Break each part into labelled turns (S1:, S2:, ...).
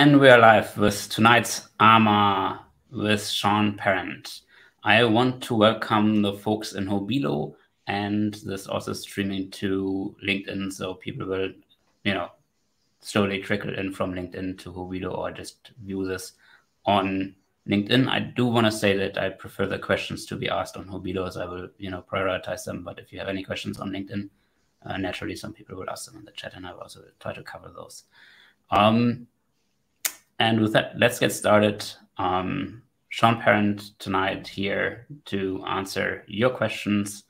S1: And we're live with tonight's AMA with Sean Parent. I want to welcome the folks in Hubilo and this also streaming to LinkedIn so people will, you know, slowly trickle in from LinkedIn to Hubilo or just view this on LinkedIn. I do want to say that I prefer the questions to be asked on Hubilo as I will, you know, prioritize them. But if you have any questions on LinkedIn, uh, naturally some people will ask them in the chat and I will also try to cover those. Um, and with that, let's get started. Um, Sean Parent tonight here to answer your questions.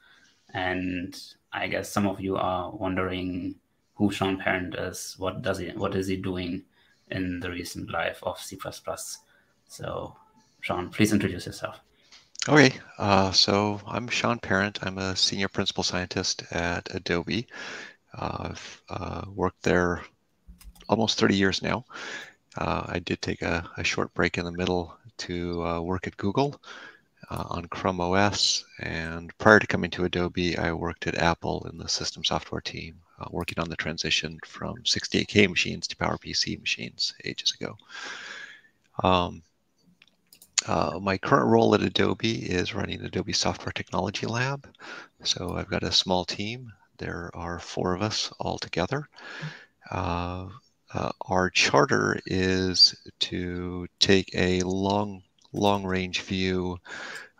S1: And I guess some of you are wondering who Sean Parent is, what does he, what is he doing in the recent life of C++. So, Sean, please introduce yourself.
S2: Okay, uh, so I'm Sean Parent. I'm a senior principal scientist at Adobe. Uh, I've uh, worked there almost 30 years now. Uh, I did take a, a, short break in the middle to uh, work at Google uh, on Chrome OS. And prior to coming to Adobe, I worked at Apple in the system software team, uh, working on the transition from 68K machines to PowerPC machines ages ago. Um, uh, my current role at Adobe is running Adobe Software Technology Lab. So I've got a small team. There are four of us all together. Uh, our charter is to take a long, long range view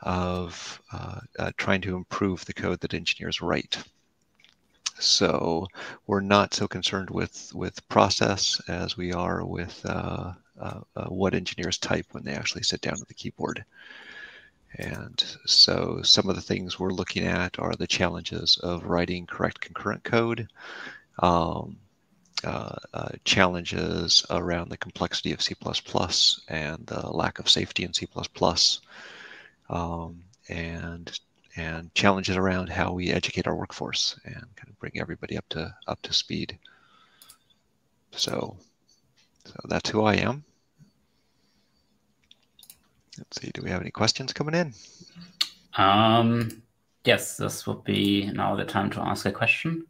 S2: of uh, uh, trying to improve the code that engineers write. So we're not so concerned with, with process as we are with uh, uh, uh, what engineers type when they actually sit down at the keyboard. And so some of the things we're looking at are the challenges of writing correct concurrent code, um, uh, uh, challenges around the complexity of C++ and the lack of safety in C++, um, and and challenges around how we educate our workforce and kind of bring everybody up to up to speed. So, so that's who I am. Let's see, do we have any questions coming in?
S1: Um, yes, this would be now the time to ask a question.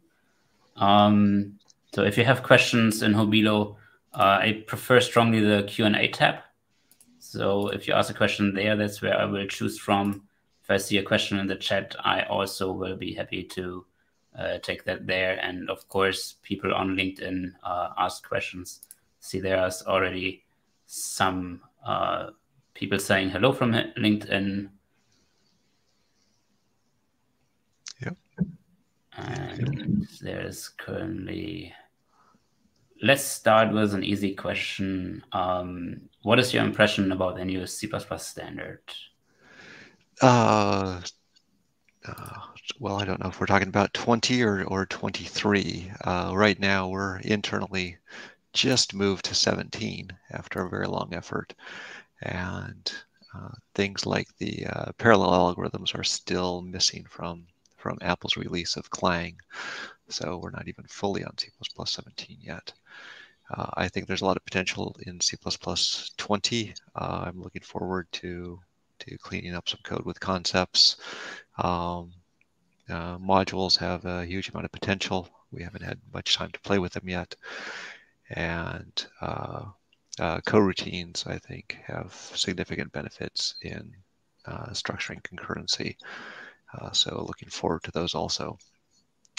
S1: Um, so if you have questions in Hubilo, uh, I prefer strongly the Q&A tab. So if you ask a question there, that's where I will choose from. If I see a question in the chat, I also will be happy to uh, take that there. And of course, people on LinkedIn uh, ask questions. See, there's already some uh, people saying hello from LinkedIn.
S2: Yep.
S1: And there's currently let's start with an easy question. Um, what is your impression about the new C++ standard?
S2: Uh, uh, well, I don't know if we're talking about 20 or, or 23. Uh, right now, we're internally just moved to 17 after a very long effort. And uh, things like the uh, parallel algorithms are still missing from, from Apple's release of Clang. So we're not even fully on C++ 17 yet. Uh, I think there's a lot of potential in C++ 20. Uh, I'm looking forward to to cleaning up some code with concepts. Um, uh, modules have a huge amount of potential. We haven't had much time to play with them yet. And uh, uh, coroutines, I think, have significant benefits in structuring concurrency. so looking forward to those also.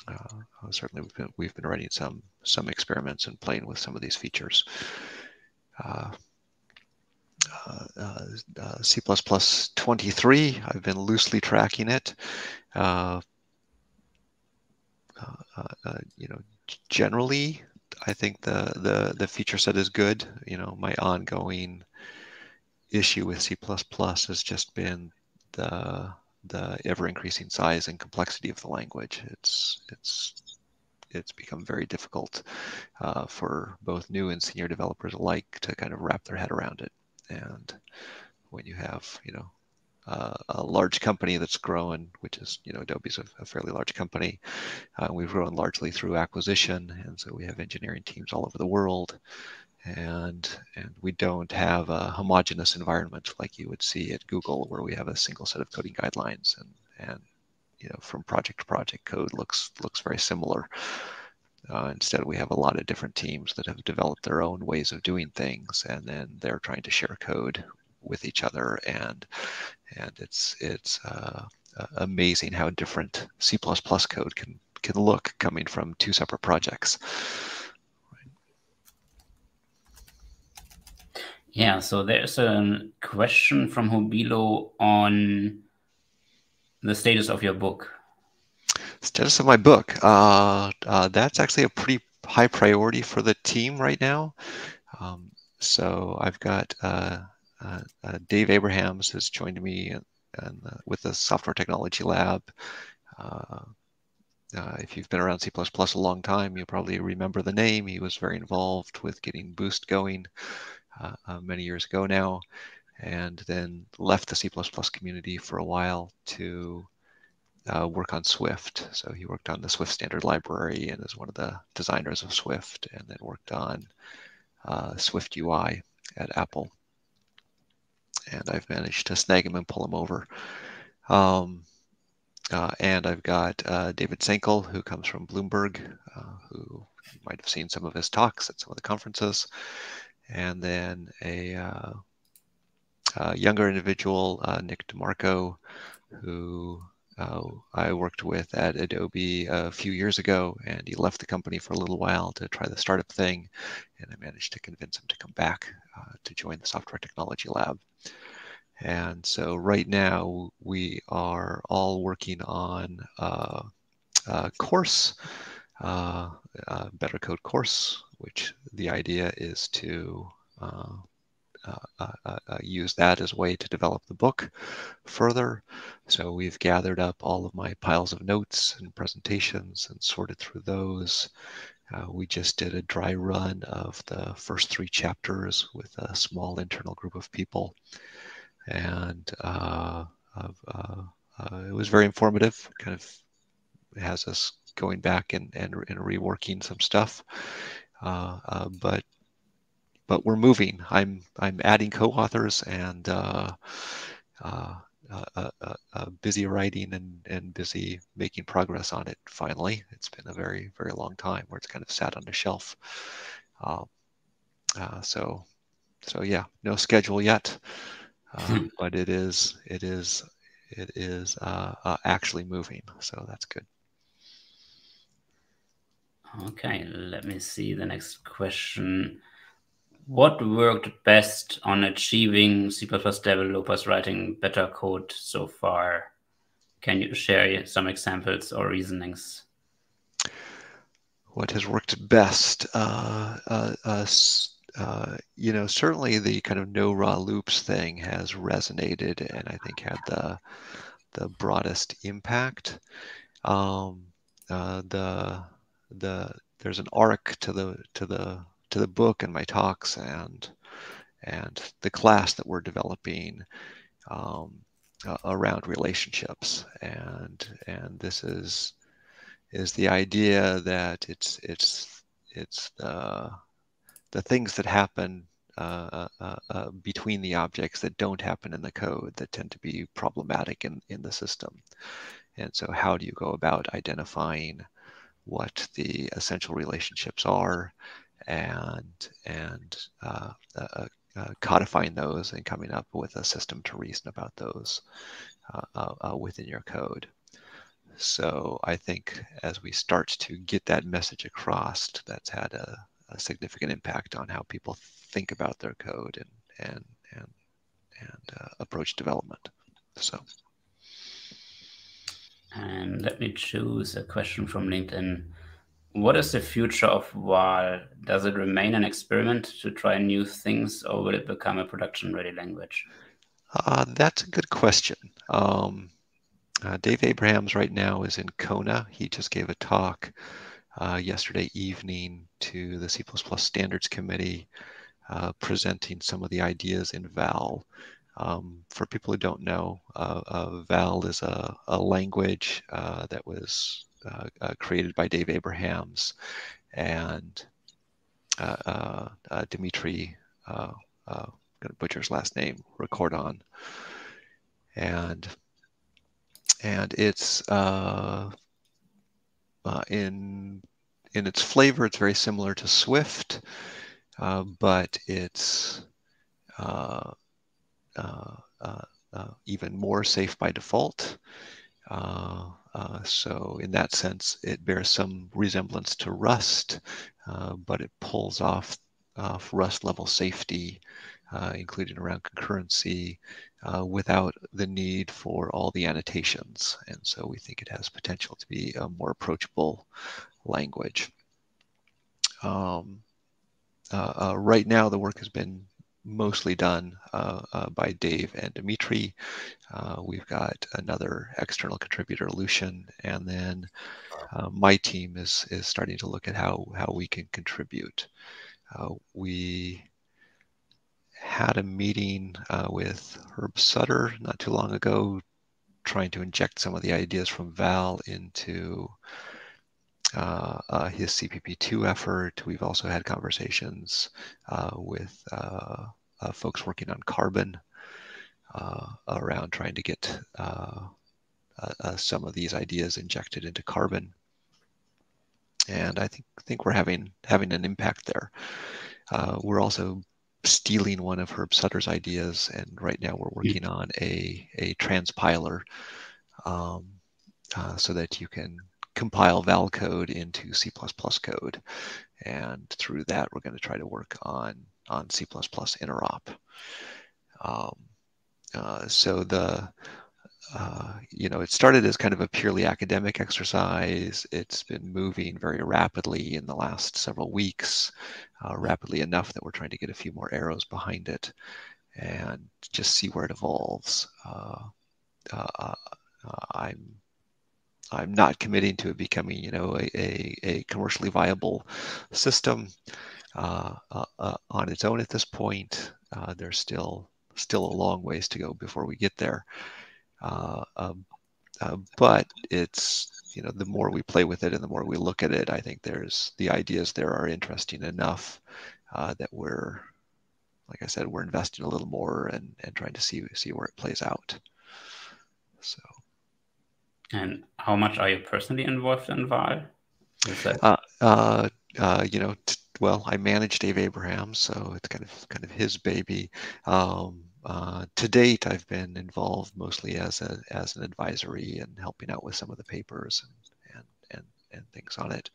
S2: Uh, certainly, we've been, we've been writing some some experiments and playing with some of these features. Uh, uh, uh, C++ 23, I've been loosely tracking it. You know, generally, I think the, the, the feature set is good. You know, my ongoing issue with C++ has just been the the ever increasing size and complexity of the language. It's it's it's become very difficult uh, for both new and senior developers alike to kind of wrap their head around it. And when you have you know uh, a large company that's growing, which is you know Adobe's a, a fairly large company, uh, we've grown largely through acquisition, and so we have engineering teams all over the world and and we don't have a homogeneous environment like you would see at Google, where we have a single set of coding guidelines, and and you know from project to project, code looks looks very similar. Uh, instead, we have a lot of different teams that have developed their own ways of doing things, and then they're trying to share code with each other, and and it's it's uh, amazing how different C++ code can can look coming from two separate projects.
S1: Yeah, so there's a question from Hubilo on the status of your book.
S2: Status of my book. Uh, uh, that's actually a pretty high priority for the team right now. Um, so I've got uh, uh, uh Dave Abrahams has joined me in, in, with the Software Technology Lab. Uh, if you've been around C++ a long time, you probably remember the name. He was very involved with getting Boost going. Uh, uh, many years ago now, and then left the C++ community for a while to uh, work on Swift. So he worked on the Swift standard library and is one of the designers of Swift, and then worked on uh, Swift UI at Apple. And I've managed to snag him and pull him over. Um, uh, and I've got uh, David Sankel, who comes from Bloomberg, who you might have seen some of his talks at some of the conferences and then a, uh, a younger individual, uh, Nick DeMarco, who uh, I worked with at Adobe a few years ago, and he left the company for a little while to try the startup thing, and I managed to convince him to come back uh, to join the Software Technology Lab. And so right now we are all working on a, a course, uh, a Better Code course, which the idea is to uh, uh, uh, use that as a way to develop the book further. So we've gathered up all of my piles of notes and presentations and sorted through those. Uh, we just did a dry run of the first three chapters with a small internal group of people. And uh, uh, it was very informative, kind of has us going back and, and, and reworking some stuff. Uh, uh, but but we're moving. I'm I'm adding co-authors and uh, busy writing and, and busy making progress on it. Finally, it's been a very very long time where it's kind of sat on the shelf. Um, so so yeah, no schedule yet, but it is it is it is uh, uh, actually moving. So that's good.
S1: Okay, let me see the next question. What worked best on achieving C++ developers writing better code so far? Can you share some examples or reasonings?
S2: What has worked best? Uh, uh, uh, uh, you know, certainly the kind of no raw loops thing has resonated and I think had the the broadest impact. Um, uh, the the there's an arc to the to the to the book and my talks and and the class that we're developing um, uh, around relationships and and this is is the idea that it's it's it's the the things that happen uh, uh, uh, between the objects that don't happen in the code that tend to be problematic in, in the system. And so how do you go about identifying what the essential relationships are and and uh, uh, uh, codifying those and coming up with a system to reason about those uh, uh, uh, within your code. So I think as we start to get that message across, that's had a, a significant impact on how people think about their code and and and and approach development. So.
S1: And let me choose a question from LinkedIn. What is the future of Val? Does it remain an experiment to try new things, or will it become a production-ready language?
S2: Uh, that's a good question. Um, uh, Dave Abrahams right now is in Kona. He just gave a talk uh, yesterday evening to the C++ Standards Committee, uh, presenting some of the ideas in Val. Um, for people who don't know, uh, uh, Val is a, a language uh, that was uh, uh, created by Dave Abrahams and uh, Dimitri, I'm going to butcher his last name, Racordon. And and it's in in its flavor, it's very similar to Swift, but it's uh, even more safe by default. so in that sense, it bears some resemblance to Rust, but it pulls off, off Rust level safety uh, including around concurrency, uh, without the need for all the annotations. And so we think it has potential to be a more approachable language. Um, uh, uh right now, the work has been mostly done uh, uh, by Dave and Dimitri. we've got another external contributor, Lucian, and then my team is is starting to look at how how we can contribute. we had a meeting uh, with Herb Sutter not too long ago, trying to inject some of the ideas from Val into uh, uh, his CPP2 effort. We've also had conversations uh, with uh, uh, folks working on carbon around trying to get some of these ideas injected into carbon. And I think think we're having having an impact there. we're also stealing one of Herb Sutter's ideas, and right now we're working on a a transpiler um, uh, so that you can compile val code into C++ code, and through that we're going to try to work on on C++ interop. Um, uh, so the uh, you know, it started as kind of a purely academic exercise. It's been moving very rapidly in the last several weeks, uh, rapidly enough that we're trying to get a few more arrows behind it and just see where it evolves. Uh, uh, uh I'm I'm not committing to it becoming, you know, a, a, a commercially viable system on its own at this point. there's still still a long ways to go before we get there. Uh, um, uh, but it's you know the more we play with it and the more we look at it, I think there's the ideas there are interesting enough uh, that we're like I said, we're investing a little more and, and trying to see see where it plays out. So.
S1: And how much are you personally involved in VAL?
S2: Uh, uh, uh, you know, well, I manage Dave Abraham, so it's kind of kind of his baby. Um, uh, to date, I've been involved mostly as a as an advisory and helping out with some of the papers and and and, and things on it.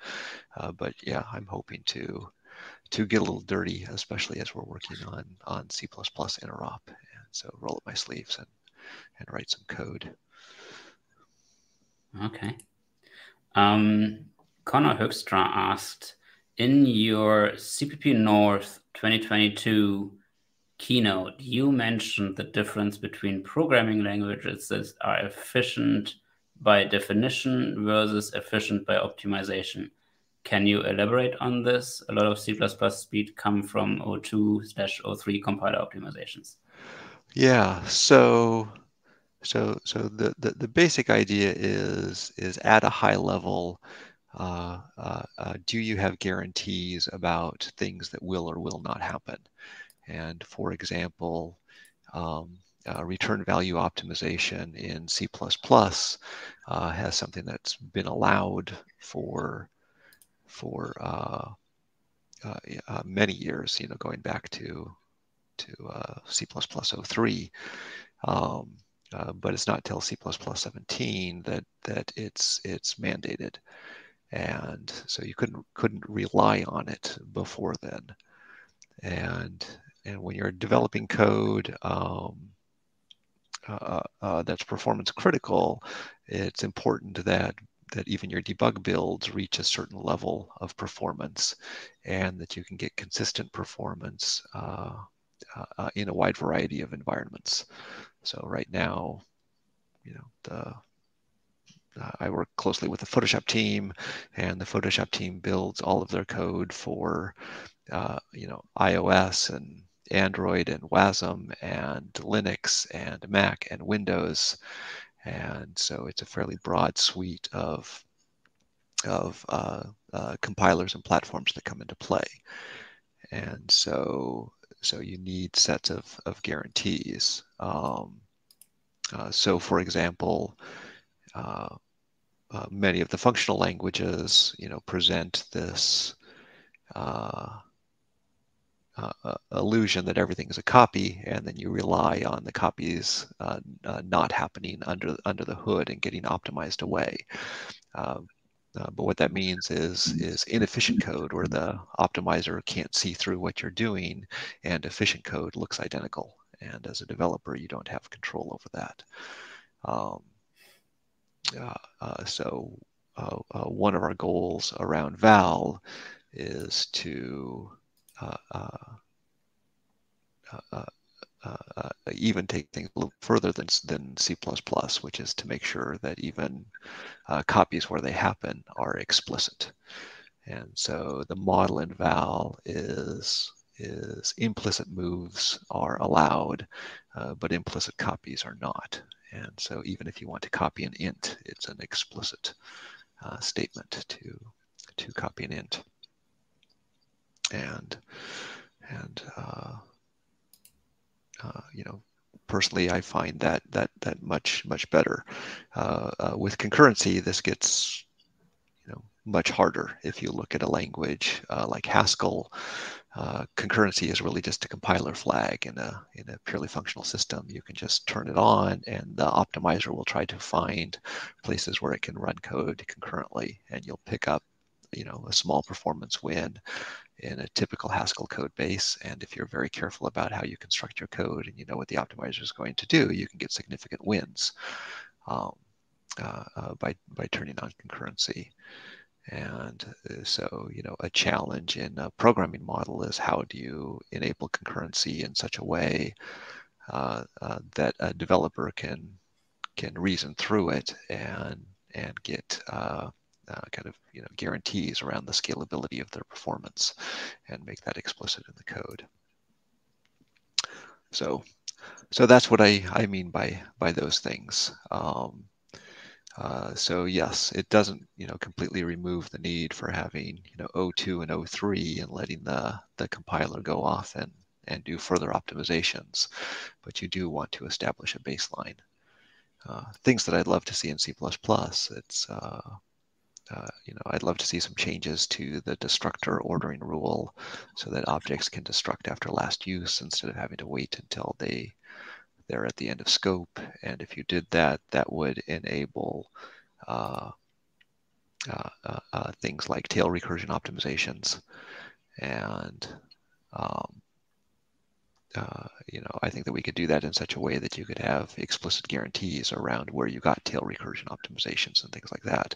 S2: Uh, but yeah, I'm hoping to to get a little dirty, especially as we're working on on C++ interop, and so roll up my sleeves and and write some code.
S1: Okay. Um, Conor Hoekstra asked, in your CPP North 2022 keynote, you mentioned the difference between programming languages that are efficient by definition versus efficient by optimization. Can you elaborate on this? A lot of C++ speed come from O2 slash O3 compiler optimizations.
S2: Yeah, so so so the, the, the basic idea is is at a high level, uh, uh, uh, do you have guarantees about things that will or will not happen? And for example, um, uh, return value optimization in C++ uh, has something that's been allowed for for uh, many years. You know, going back to to C++ 03, um, but it's not till C++ 17 that that it's it's mandated, and so you couldn't couldn't rely on it before then, and and when you're developing code um, uh, uh, that's performance critical, it's important that that even your debug builds reach a certain level of performance, and that you can get consistent performance uh, uh, uh in a wide variety of environments. So right now, you know the uh, I work closely with the Photoshop team, and the Photoshop team builds all of their code for, uh, you know, iOS and Android and WASM and Linux and Mac and Windows. And so it's a fairly broad suite of, of uh, uh, compilers and platforms that come into play. And so, so you need sets of, of guarantees. Um, uh, so for example, uh, uh, many of the functional languages, you know, present this uh, uh, illusion that everything is a copy, and then you rely on the copies uh, uh, not happening under under the hood and getting optimized away. Uh, but what that means is is inefficient code where the optimizer can't see through what you're doing, and efficient code looks identical. And as a developer, you don't have control over that. Um, uh, uh, so one of our goals around Val is to uh, uh, uh, even take things a little further than, than C++, which is to make sure that even copies where they happen are explicit. And so the model in Val is is implicit moves are allowed, uh, but implicit copies are not. And so even if you want to copy an int, it's an explicit uh, statement to to copy an int and and uh, you know personally I find that that that much much better. Uh, uh, with concurrency, this gets you know much harder. If you look at a language like Haskell, concurrency is really just a compiler flag in a in a purely functional system. You can just turn it on, and the optimizer will try to find places where it can run code concurrently, and you'll pick up you know a small performance win in a typical Haskell code base. And if you're very careful about how you construct your code and you know what the optimizer is going to do, you can get significant wins um, uh, uh, by, by turning on concurrency. And uh, so, you know, a challenge in a programming model is how do you enable concurrency in such a way uh, uh, that a developer can can reason through it and and get uh, uh, kind of you know guarantees around the scalability of their performance and make that explicit in the code. So, so that's what I, I mean by by those things. Um, uh, so yes, it doesn't you know completely remove the need for having you know O2 and O3 and letting the the compiler go off and and do further optimizations, but you do want to establish a baseline. Uh, things that I'd love to see in C++. It's uh, uh, you know, I'd love to see some changes to the destructor ordering rule so that objects can destruct after last use instead of having to wait until they they're at the end of scope. And if you did that, that would enable uh, uh, uh, uh things like tail recursion optimizations and um, uh, you know, I think that we could do that in such a way that you could have explicit guarantees around where you got tail recursion optimizations and things like that.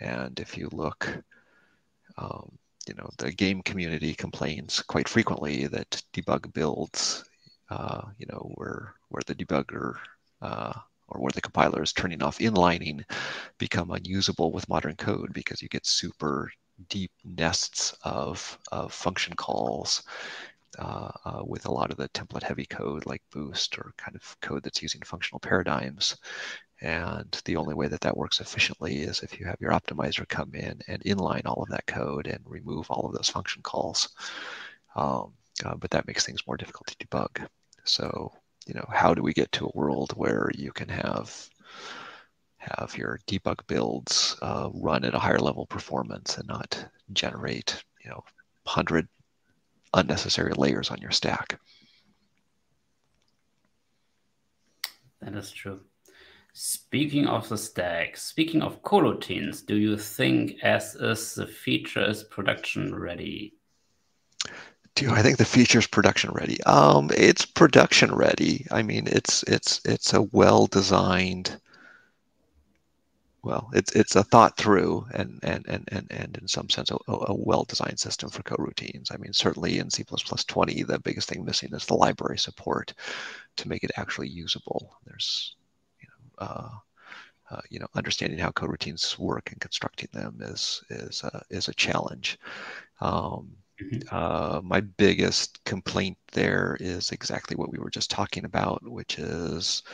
S2: And if you look, um, you know, the game community complains quite frequently that debug builds, uh, you know, where where the debugger uh, or where the compiler is turning off inlining become unusable with modern code because you get super deep nests of, of function calls uh, uh, with a lot of the template heavy code like Boost or kind of code that's using functional paradigms. And the only way that that works efficiently is if you have your optimizer come in and inline all of that code and remove all of those function calls. Um, uh, but that makes things more difficult to debug. So, you know, how do we get to a world where you can have have your debug builds uh, run at a higher level performance and not generate, you know, 100 unnecessary layers on your stack.
S1: That is true. Speaking of the stack, speaking of coroutines, do you think as is the feature is production ready?
S2: Do I think the feature is production ready? Um, it's production ready. I mean, it's it's it's a well designed well, it's it's a thought through and and and and, and in some sense a, a well-designed system for coroutines. I mean, certainly in C++ 20, the biggest thing missing is the library support to make it actually usable. There's you know uh, uh, you know understanding how coroutines work and constructing them is is uh, is a challenge. Um, mm-hmm. uh, my biggest complaint there is exactly what we were just talking about, which is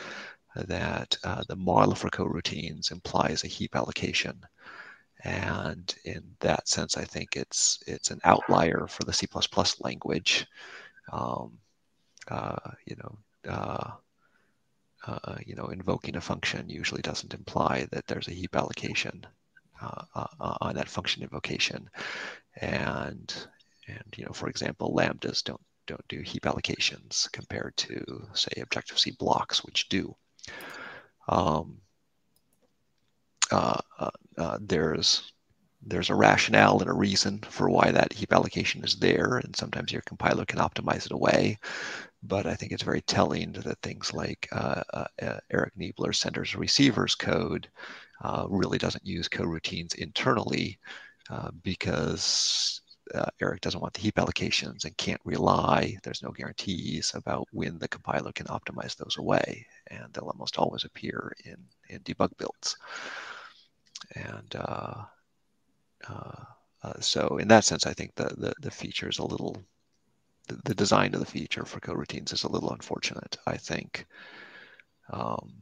S2: that uh, the model for coroutines implies a heap allocation. And in that sense, I think it's it's an outlier for the C++ language. Um, uh, you know, uh, uh, you know, invoking a function usually doesn't imply that there's a heap allocation uh, uh, on that function invocation. And, and, you know, for example, lambdas don't, don't do heap allocations compared to, say, Objective-C blocks, which do. Um, uh, uh, uh, there's there's a rationale and a reason for why that heap allocation is there, and sometimes your compiler can optimize it away. But I think it's very telling that things like uh, uh, uh Eric Niebler senders receivers code uh, really doesn't use coroutines internally uh, because Eric doesn't want the heap allocations and can't rely, there's no guarantees about when the compiler can optimize those away. And they'll almost always appear in, in debug builds. And uh, uh, uh, so in that sense, I think the, the, the feature is a little, the, the, design of the feature for coroutines is a little unfortunate, I think. Um,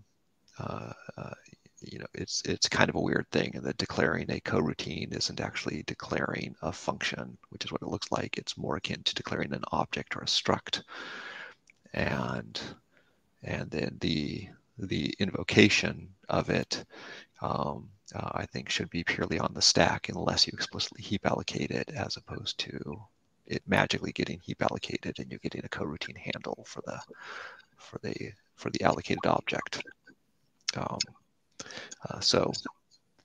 S2: uh, uh, you know, it's it's kind of a weird thing in that declaring a coroutine isn't actually declaring a function, which is what it looks like. It's more akin to declaring an object or a struct. And and then the the invocation of it um, uh, I think should be purely on the stack unless you explicitly heap allocate it as opposed to it magically getting heap allocated and you're getting a coroutine handle for the for the for the allocated object. Um, uh, so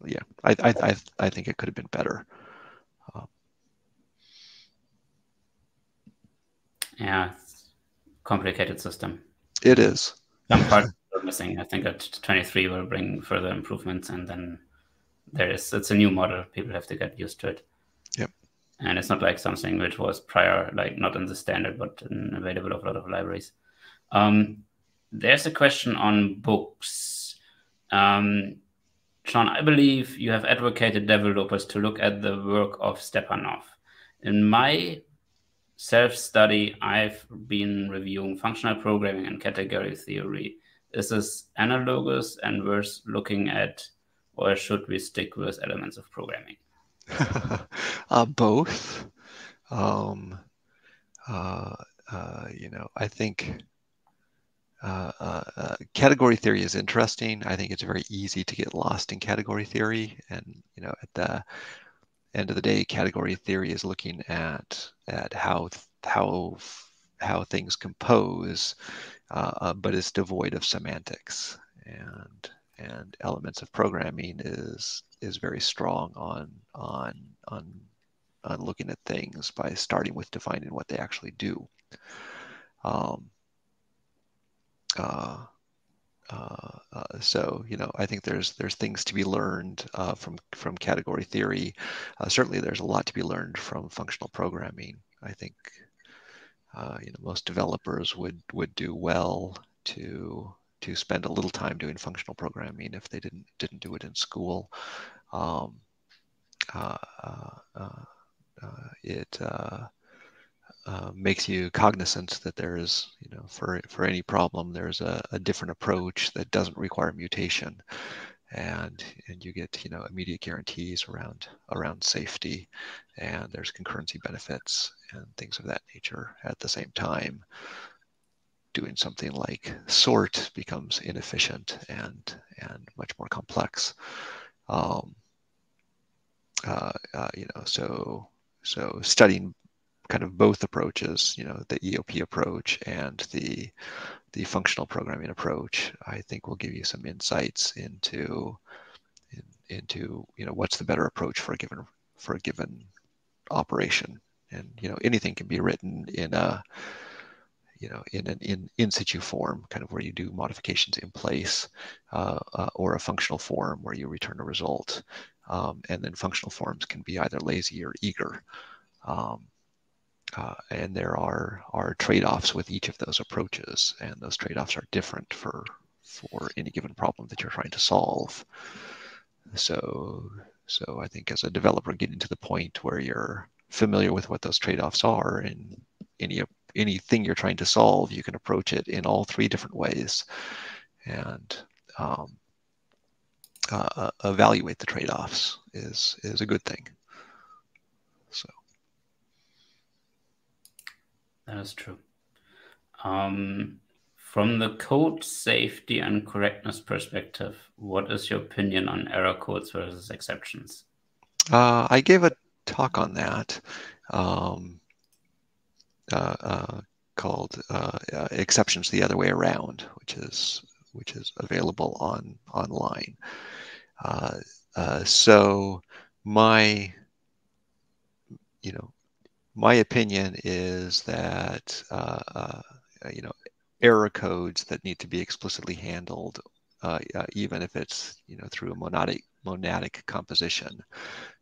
S2: yeah, I, I, I, I think it could have been better. Um,
S1: yeah, complicated system.
S2: It is.
S1: Some parts are missing. I think that 23 will bring further improvements and then there is it's a new model. People have to get used to it.
S2: Yep.
S1: And it's not like something which was prior, like not in the standard, but available of a lot of libraries. Um, there's a question on books. Um, Sean, I believe you have advocated developers to look at the work of Stepanov. In my self-study, I've been reviewing functional programming and category theory. Is this analogous and worth looking at or should we stick with elements of programming?
S2: uh, both. Um, uh, uh, you know, I think uh, uh, uh, category theory is interesting. I think it's very easy to get lost in category theory, and you know, at the end of the day, category theory is looking at at how how how things compose, but it's devoid of semantics and and elements of programming is is very strong on on on on looking at things by starting with defining what they actually do. Um, uh, uh, uh, so you know, I think there's there's things to be learned uh, from from category theory. Uh, certainly, there's a lot to be learned from functional programming. I think uh, you know most developers would would do well to to spend a little time doing functional programming if they didn't didn't do it in school. Um, uh, uh, uh, uh it uh, makes you cognizant that there is, you know, for for any problem, there's a, a different approach that doesn't require mutation, and and you get, you know, immediate guarantees around around safety, and there's concurrency benefits and things of that nature at the same time. Doing something like sort becomes inefficient and and much more complex. Um, uh, uh, you know, so so studying kind of both approaches, you know, the EOP approach and the the functional programming approach, I think will give you some insights into in, into you know what's the better approach for a given for a given operation. And you know, anything can be written in a you know, in an in, in situ form, kind of where you do modifications in place, uh, uh, or a functional form where you return a result. Um, and then functional forms can be either lazy or eager. Um, uh, and there are, are trade-offs with each of those approaches, and those trade-offs are different for, for any given problem that you're trying to solve. So, so I think as a developer, getting to the point where you're familiar with what those trade-offs are and any anything you're trying to solve, you can approach it in all three different ways and um, uh, uh, evaluate the trade-offs is is a good thing. So
S1: that is true. Um, from the code safety and correctness perspective, what is your opinion on error codes versus exceptions?
S2: Uh, I gave a talk on that um, uh, uh, called uh, uh, exceptions the other way around, which is which is available on online. Uh, so my you know my opinion is that you know error codes that need to be explicitly handled, uh, uh, even if it's you know through a monadic monadic composition,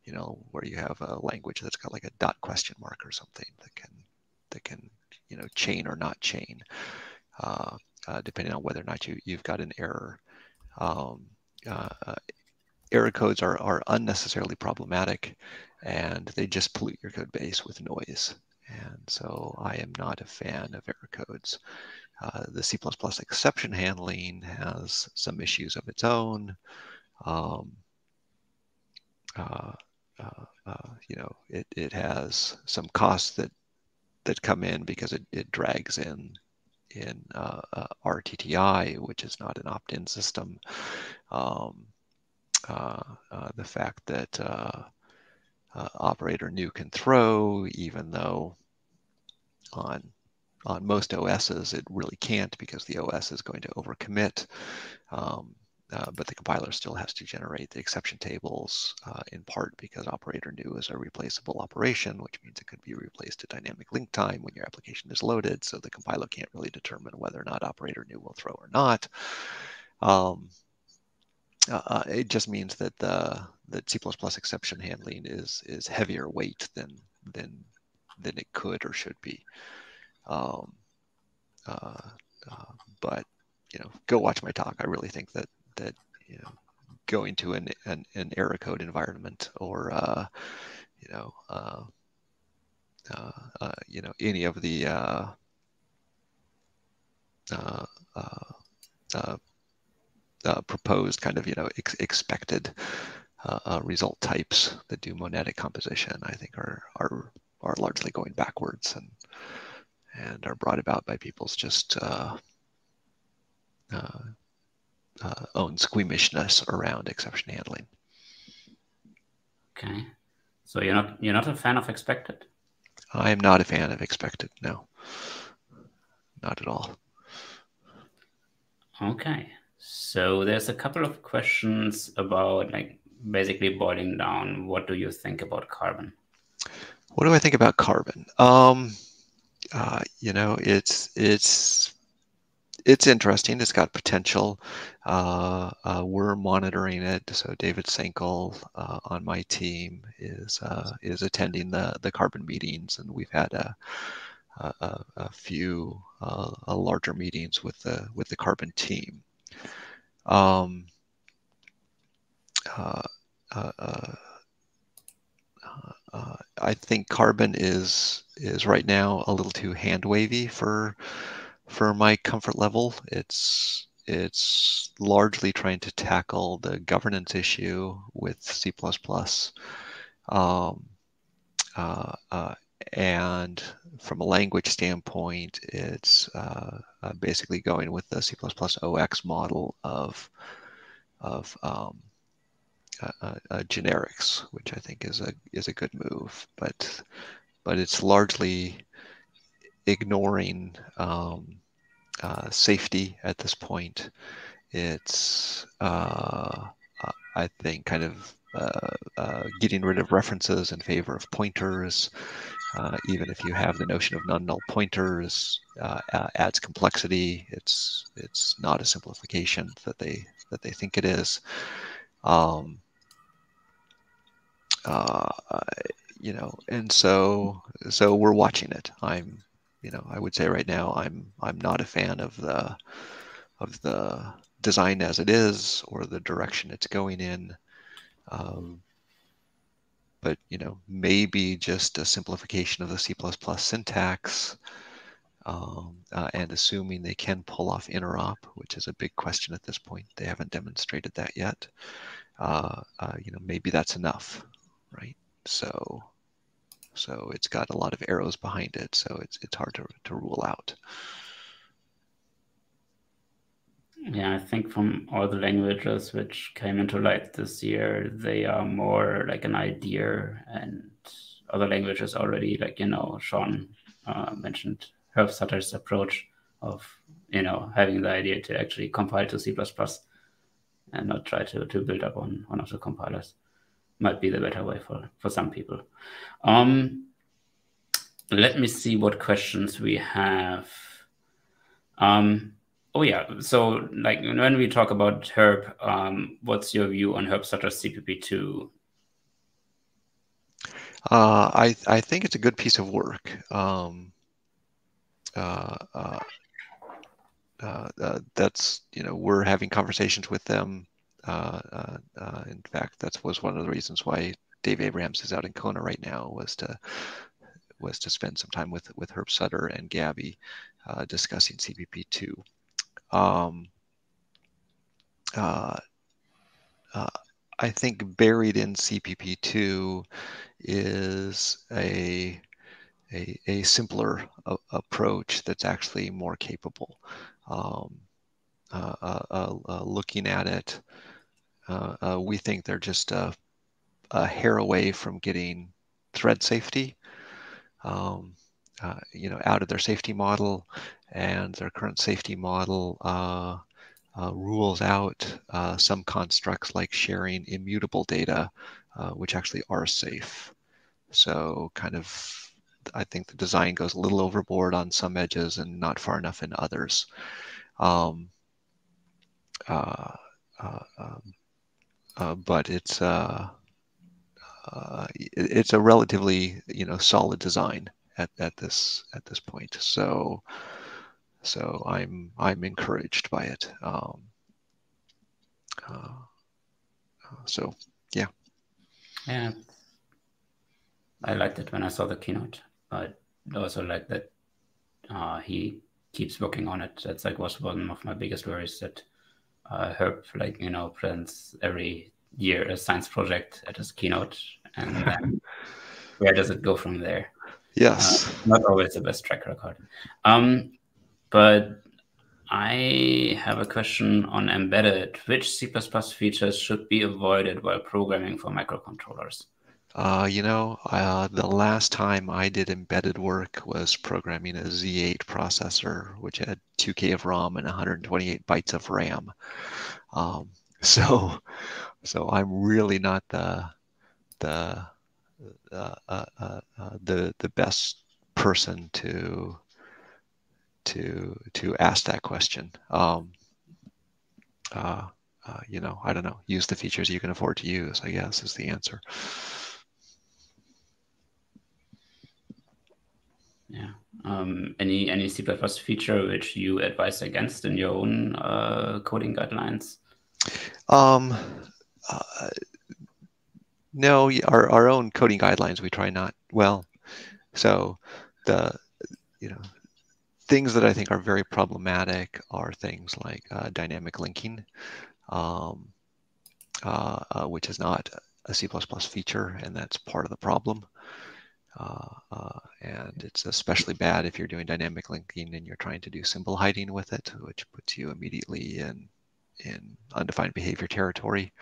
S2: you know where you have a language that's got like a dot question mark or something that can that can you know chain or not chain, uh, uh depending on whether or not you you've got an error. Um, uh, error codes are are unnecessarily problematic, and they just pollute your code base with noise. And so I am not a fan of error codes. Uh, the C++ exception handling has some issues of its own. Um, uh, uh, uh, you know, it, it has some costs that that come in because it, it drags in in uh, uh, RTTI, which is not an opt-in system. Um, the fact that operator new can throw, even though on on most OSs, it really can't because the OS is going to overcommit. Um, uh, but the compiler still has to generate the exception tables uh, in part because operator new is a replaceable operation, which means it could be replaced at dynamic link time when your application is loaded. So the compiler can't really determine whether or not operator new will throw or not. Um, uh, uh it just means that the that C++ exception handling is is heavier weight than than than it could or should be. Um, uh, uh, but you know, go watch my talk. I really think that that you know, going to an an, an error code environment or uh, you know, uh, uh, you know, any of the uh, proposed kind of you know ex expected uh, uh, result types that do monadic composition, I think are are are largely going backwards and and are brought about by people's just uh, uh, uh, own squeamishness around exception handling.
S1: Okay, so you're not you're not a fan of expected.
S2: I am not a fan of expected. No, not at all.
S1: Okay, so there's a couple of questions about like basically boiling down. What do you think about carbon?
S2: What do I think about carbon? Um, uh, you know, it's it's it's interesting. It's got potential. Uh, uh, we're monitoring it. So David Sankel uh, on my team is uh, is attending the the carbon meetings, and we've had a a, a few uh, larger meetings with the with the carbon team. Um, uh, I think carbon is is right now a little too hand wavy for for my comfort level. It's it's largely trying to tackle the governance issue with C++. Um, uh, uh, and from a language standpoint, it's uh, uh basically going with the C++ OX model of of um, uh, uh, uh, generics, which I think is a is a good move. But but it's largely ignoring um, uh, safety at this point. It's uh, uh, I think kind of getting rid of references in favor of pointers. Even if you have the notion of non-null pointers, adds complexity. It's it's not a simplification that they that they think it is. Um, uh, you know, and so so we're watching it. I'm, you know, I would say right now I'm I'm not a fan of the of the design as it is or the direction it's going in. Um, but you know, maybe just a simplification of the C++ syntax. Um, uh, and assuming they can pull off interop, which is a big question at this point. They haven't demonstrated that yet. Uh, uh, you know, maybe that's enough right? So, so it's got a lot of arrows behind it, so it's it's hard to to rule out.
S1: Yeah, I think from all the languages which came into light this year, they are more like an idea, and other languages already, like you know, Sean uh, mentioned Herb Sutter's approach of you know having the idea to actually compile to C++ and not try to to build up on one of the compilers might be the better way for for some people. Um, let me see what questions we have. Um, oh yeah, so like when we talk about Herb, um, what's your view on Herb Sutter's CPP2?
S2: Uh, I I think it's a good piece of work. Um, uh, uh, uh, uh that's you know we're having conversations with them. Uh, in fact, that was one of the reasons why Dave Abrahams is out in Kona right now was to was to spend some time with with Herb Sutter and Gabby uh, discussing CPP two. Um, uh, uh, I think buried in CPP two is a a, a simpler a, approach that's actually more capable. Um, uh, uh, uh, looking at it, we think they're just a, a hair away from getting thread safety um, uh, you know, out of their safety model, and their current safety model uh, uh, rules out uh, some constructs like sharing immutable data, uh, which actually are safe. So, kind of, I think the design goes a little overboard on some edges and not far enough in others. Um, uh, um, but it's uh, it's a relatively you know solid design at, at this at this point. So so I'm I'm encouraged by it. Um, uh, so yeah.
S1: Yeah, I liked it when I saw the keynote. I also like that uh, he keeps working on it. That's like was one of my biggest worries that uh, Herb like you know presents every year a science project at his keynote, and then where does it go from there?
S2: Yes,
S1: uh, not always the best track record. Um, but I have a question on embedded. Which C++ features should be avoided while programming for microcontrollers?
S2: Uh, you know, uh, the last time I did embedded work was programming a Z8 processor, which had 2K of ROM and 128 bytes of RAM. Um, so so I'm really not the the uh, uh, uh, uh, the the best person to to to ask that question. Um, uh, uh, you know, I don't know. Use the features you can afford to use. I guess is the answer.
S1: Yeah. Um, any any C++ feature which you advise against in your own uh, coding guidelines?
S2: Um, uh, no, our, our own coding guidelines, we try not, well, so the, you know, things that I think are very problematic are things like uh, dynamic linking, um, uh, uh, which is not a C++ feature, and that's part of the problem. Uh, uh, and it's especially bad if you're doing dynamic linking and you're trying to do symbol hiding with it, which puts you immediately in in undefined behavior territory,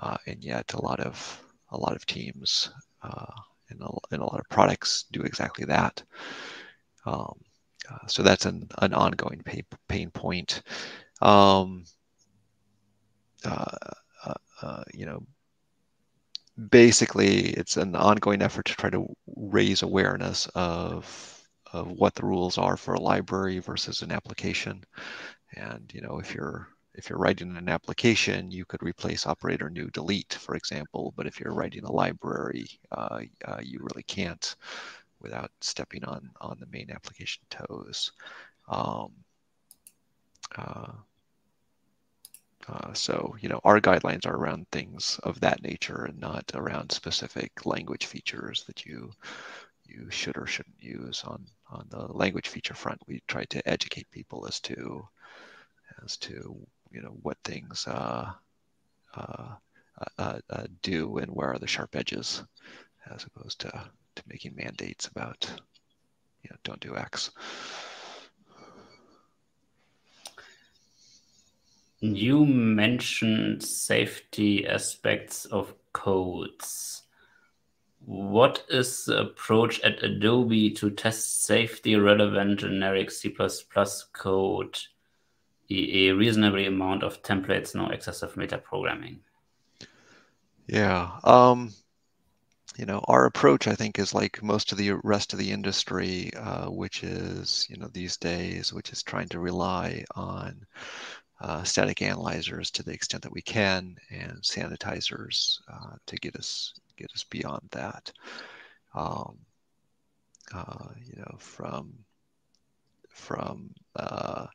S2: uh, and yet a lot of a lot of teams and, a, and, a, lot of products do exactly that. Um, uh, so that's an, an ongoing pain, pain point. Um, uh, uh, uh, you know, basically, it's an ongoing effort to try to raise awareness of of what the rules are for a library versus an application. And you know, if you're if you're writing an application, you could replace operator new delete, for example. But if you're writing a library, uh, you really can't without stepping on, on the main application toes. Um, uh, uh, so, you know, our guidelines are around things of that nature and not around specific language features that you you should or shouldn't use on on the language feature front. We try to educate people as to as to you know what things uh, uh, uh, uh, do and where are the sharp edges, as opposed to to making mandates about you know don't do X.
S1: You mentioned safety aspects of codes. What is the approach at Adobe to test safety relevant generic C++ code, a reasonable amount of templates, no excessive metaprogramming?
S2: Yeah. Um, you know, our approach, I think, is like most of the rest of the industry, uh, which is, you know, these days, which is trying to rely on uh, static analyzers to the extent that we can, and sanitizers uh, to get us get us beyond that. Um, uh, you know, from from uh,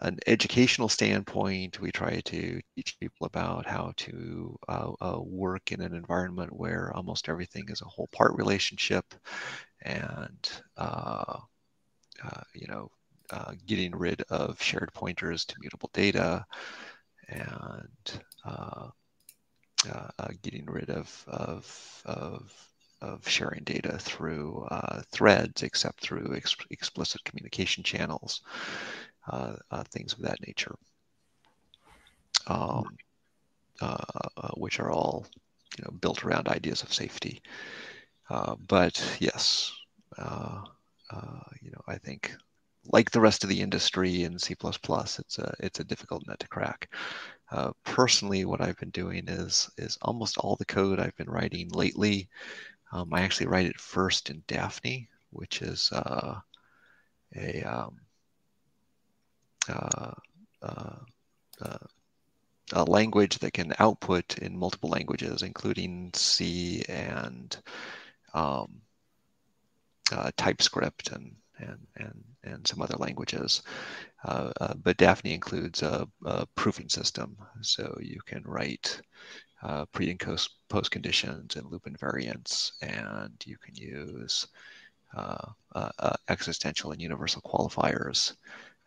S2: an educational standpoint, we try to teach people about how to uh, uh, work in an environment where almost everything is a whole part relationship, and uh, uh you know, uh, getting rid of shared pointers to mutable data, and uh, getting rid of of, of of sharing data through threads, except through ex explicit communication channels. Uh, uh, things of that nature, um, uh, which are all you know built around ideas of safety. but yes, you know, I think like the rest of the industry in C++, it's a it's a difficult nut to crack. Uh, personally, what I've been doing is is almost all the code I've been writing lately. Um, I actually write it first in Dafny, which is uh, a um, a language that can output in multiple languages, including C and um, uh, TypeScript and, and, and, and some other languages. Uh, uh, but Dafny includes a, a, proofing system, so you can write pre and post conditions and loop invariants, and you can use existential and universal qualifiers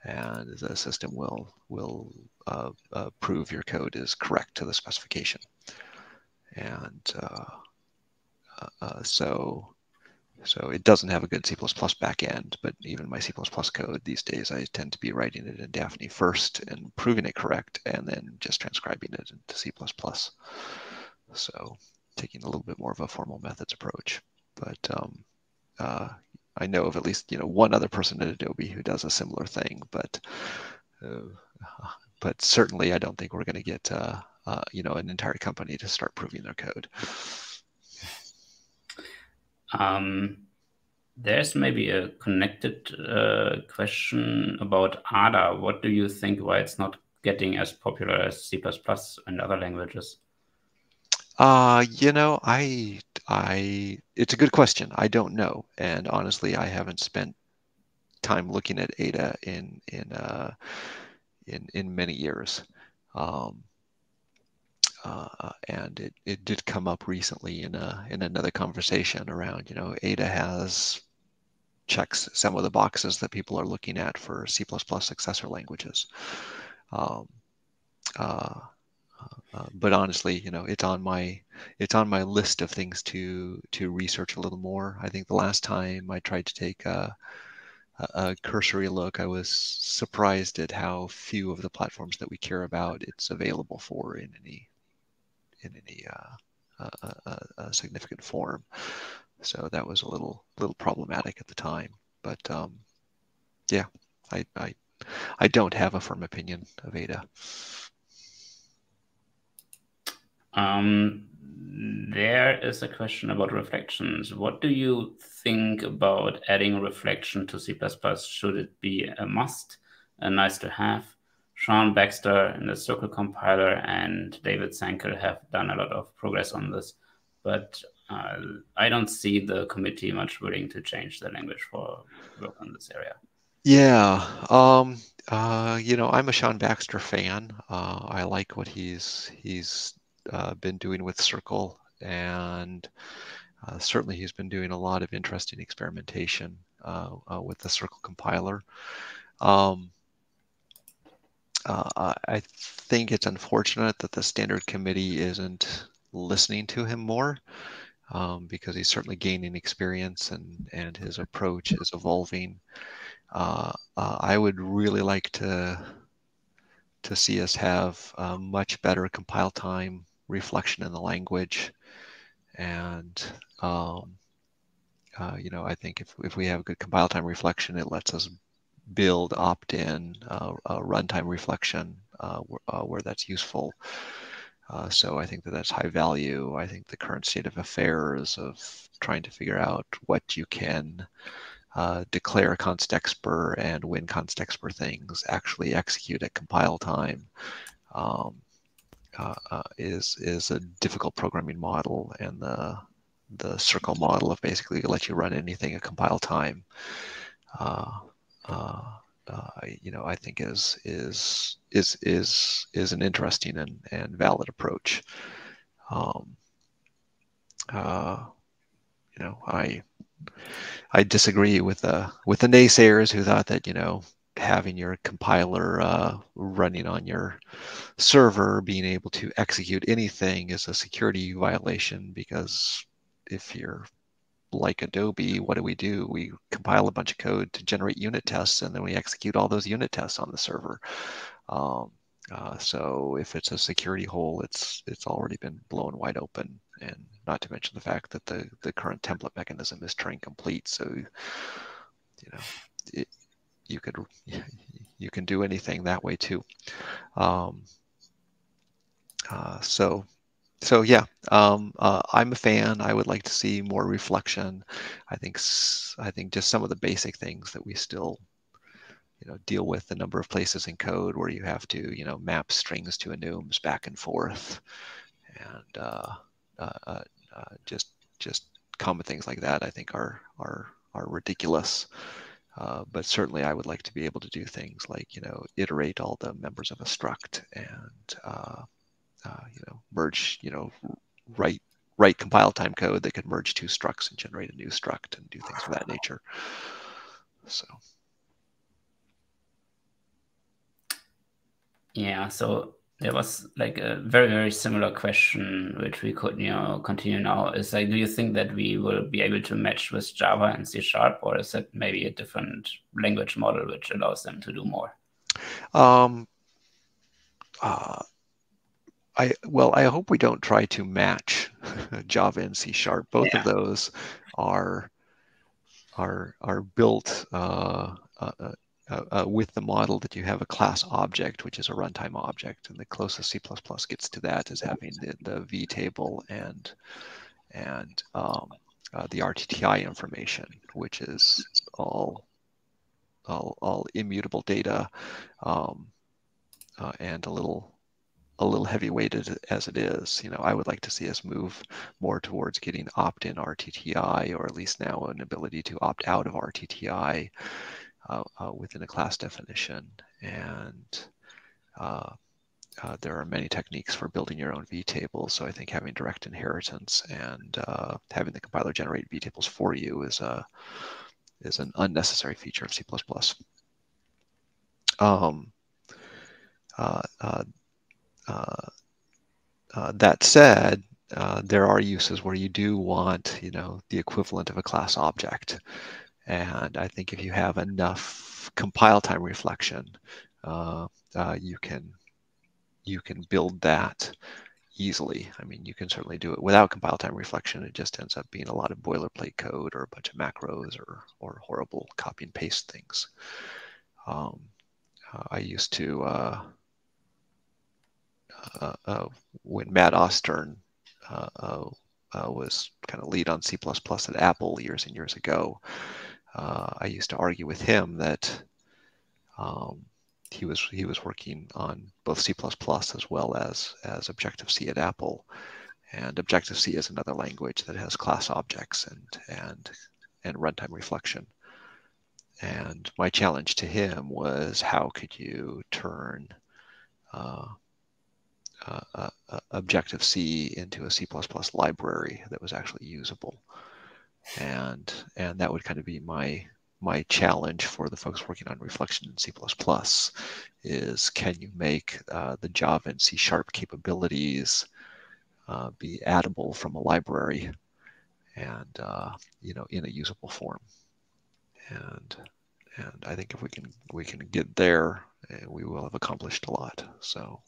S2: and the system will will uh, uh, prove your code is correct to the specification. And uh, uh, uh, so so it doesn't have a good C++ backend, but even my C++ code these days, I tend to be writing it in Dafny first and proving it correct, and then just transcribing it into C++. So taking a little bit more of a formal methods approach. But um, uh, I know of at least you know one other person at Adobe who does a similar thing, but uh, but certainly I don't think we're going to get uh, uh, you know an entire company to start proving their code.
S1: Um, there's maybe a connected uh, question about Ada. What do you think? Why it's not getting as popular as C++ and other languages?
S2: Uh, you know, I, I, it's a good question. I don't know, and honestly, I haven't spent time looking at Ada in in uh, in in many years. Um, uh, and it, it did come up recently in a in another conversation around you know Ada has checks some of the boxes that people are looking at for C++ successor languages. Um, uh, uh, but honestly, you know, it's on my it's on my list of things to to research a little more. I think the last time I tried to take a, a cursory look, I was surprised at how few of the platforms that we care about it's available for in any in any uh, uh, uh, significant form. So that was a little little problematic at the time. But um, yeah, I, I I don't have a firm opinion of Ada.
S1: Um, there is a question about reflections. What do you think about adding reflection to C++? Should it be a must, a nice to have? Sean Baxter in the Circle compiler and David Sankel have done a lot of progress on this, but uh, I don't see the committee much willing to change the language for work on this area.
S2: Yeah, um, uh, you know, I'm a Sean Baxter fan. Uh, I like what he's he's uh, been doing with Circle, and uh, certainly he's been doing a lot of interesting experimentation uh, uh with the Circle compiler. Um, uh, I think it's unfortunate that the standard committee isn't listening to him more. Um, because he's certainly gaining experience and, and his approach is evolving. Uh, I would really like to to see us have much better compile time reflection in the language. And, um, uh, you know, I think if, if we have good compile time reflection, it lets us build opt-in uh, runtime reflection uh, uh, where that's useful. Uh, so I think that that's high value. I think the current state of affairs of trying to figure out what you can uh, declare constexpr and when constexpr things actually execute at compile time um, uh, uh, is is a difficult programming model, and the the circle model of basically let you run anything at compile time. Uh, uh, you know, I think is is is is is an interesting and, and valid approach. Um, you know, I I disagree with the with the naysayers who thought that you know having your compiler uh, running on your server being able to execute anything is a security violation because if you're like Adobe, what do we do? We compile a bunch of code to generate unit tests, and then we execute all those unit tests on the server. Um, uh, so if it's a security hole, it's it's already been blown wide open, and not to mention the fact that the the current template mechanism is Turing complete. So you know, it, you could you can do anything that way too. Um, uh, so so yeah, um, uh, I'm a fan. I would like to see more reflection. I think I think just some of the basic things that we still you know deal with the number of places in code where you have to you know map strings to enums back and forth and uh, uh, uh, uh just just common things like that I think are are are ridiculous uh, but certainly I would like to be able to do things like you know iterate all the members of a struct and uh, you know merge you know write write compile time code that could merge two structs and generate a new struct and do things of that nature. So.
S1: Yeah, so there was like a very, very similar question, which we could, you know, continue now. Is like, do you think that we will be able to match with Java and C Sharp, or is it maybe a different language model which allows them to do more?
S2: Um, uh, I well, I hope we don't try to match Java and C Sharp. Both yeah. of those are are are built uh, uh, uh uh, with the model that you have a class object, which is a runtime object. And the closest C++ gets to that is having the, the V table and, and um, uh, the RTTI information, which is all, all, all immutable data um, uh, and a little a little heavy weighted as it is. You know, I would like to see us move more towards getting opt-in RTTI, or at least now an ability to opt out of RTTI within a class definition. And uh, uh, there are many techniques for building your own vtables. So I think having direct inheritance and uh, having the compiler generate vtables for you is a is an unnecessary feature of C++. Um, uh, that said, uh, there are uses where you do want, you know, the equivalent of a class object. And I think if you have enough compile time reflection, uh, uh, you can you can build that easily. I mean, you can certainly do it without compile time reflection. It just ends up being a lot of boilerplate code or a bunch of macros or or horrible copy and paste things. Um, uh, I used to uh, uh, uh, when Matt Austern was kind of lead on C++ at Apple years and years ago uh, I used to argue with him that um, he was he was working on both C++ as well as as Objective C at Apple, and Objective C is another language that has class objects and and and runtime reflection. And my challenge to him was how could you turn uh, uh, uh, uh Objective C into a C++ library that was actually usable and and that would kind of be my my challenge for the folks working on reflection in C++ is can you make uh, the Java and C Sharp capabilities uh, be addable from a library and uh, you know in a usable form and and I think if we can we can get there, uh, we will have accomplished a lot. So.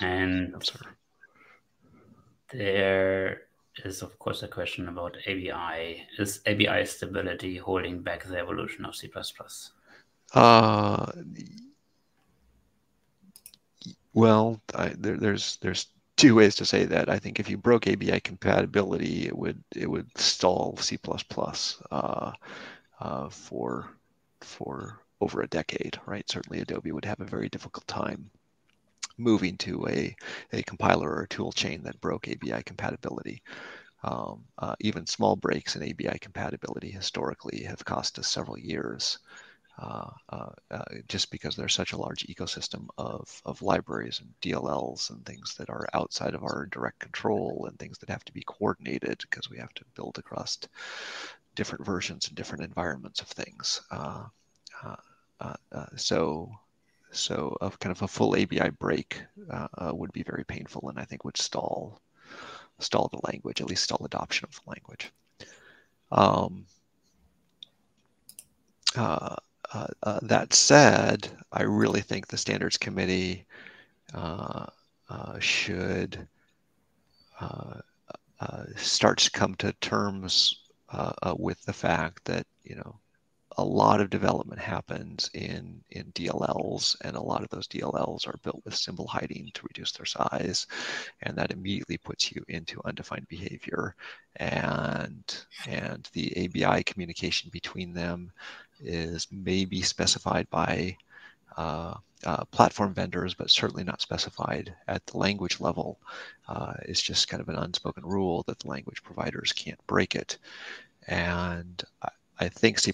S1: And there is, of course, a question about ABI. Is ABI stability holding back the evolution of C++?
S2: Uh, well, I, there, there's there's two ways to say that. I think if you broke ABI compatibility, it would it would stall C++ uh, uh, for for over a decade, right? Certainly, Adobe would have a very difficult time moving to a, a compiler or a tool chain that broke ABI compatibility. Um, uh, even small breaks in ABI compatibility historically have cost us several years uh, uh, uh, just because there's such a large ecosystem of, of libraries and DLLs and things that are outside of our direct control and things that have to be coordinated because we have to build across different versions and different environments of things. Uh, uh, so so of kind of a full ABI break uh, would be very painful and I think would stall stall the language, at least stall adoption of the language. Um, uh, uh, uh, that said, I really think the standards committee uh, uh, should uh, start to come to terms with the fact that you know a lot of development happens in in DLLs, and a lot of those DLLs are built with symbol hiding to reduce their size, and that immediately puts you into undefined behavior, and and the ABI communication between them is maybe specified by uh, uh, platform vendors, but certainly not specified at the language level. Uh, it's just kind of an unspoken rule that the language providers can't break it. And I, think C++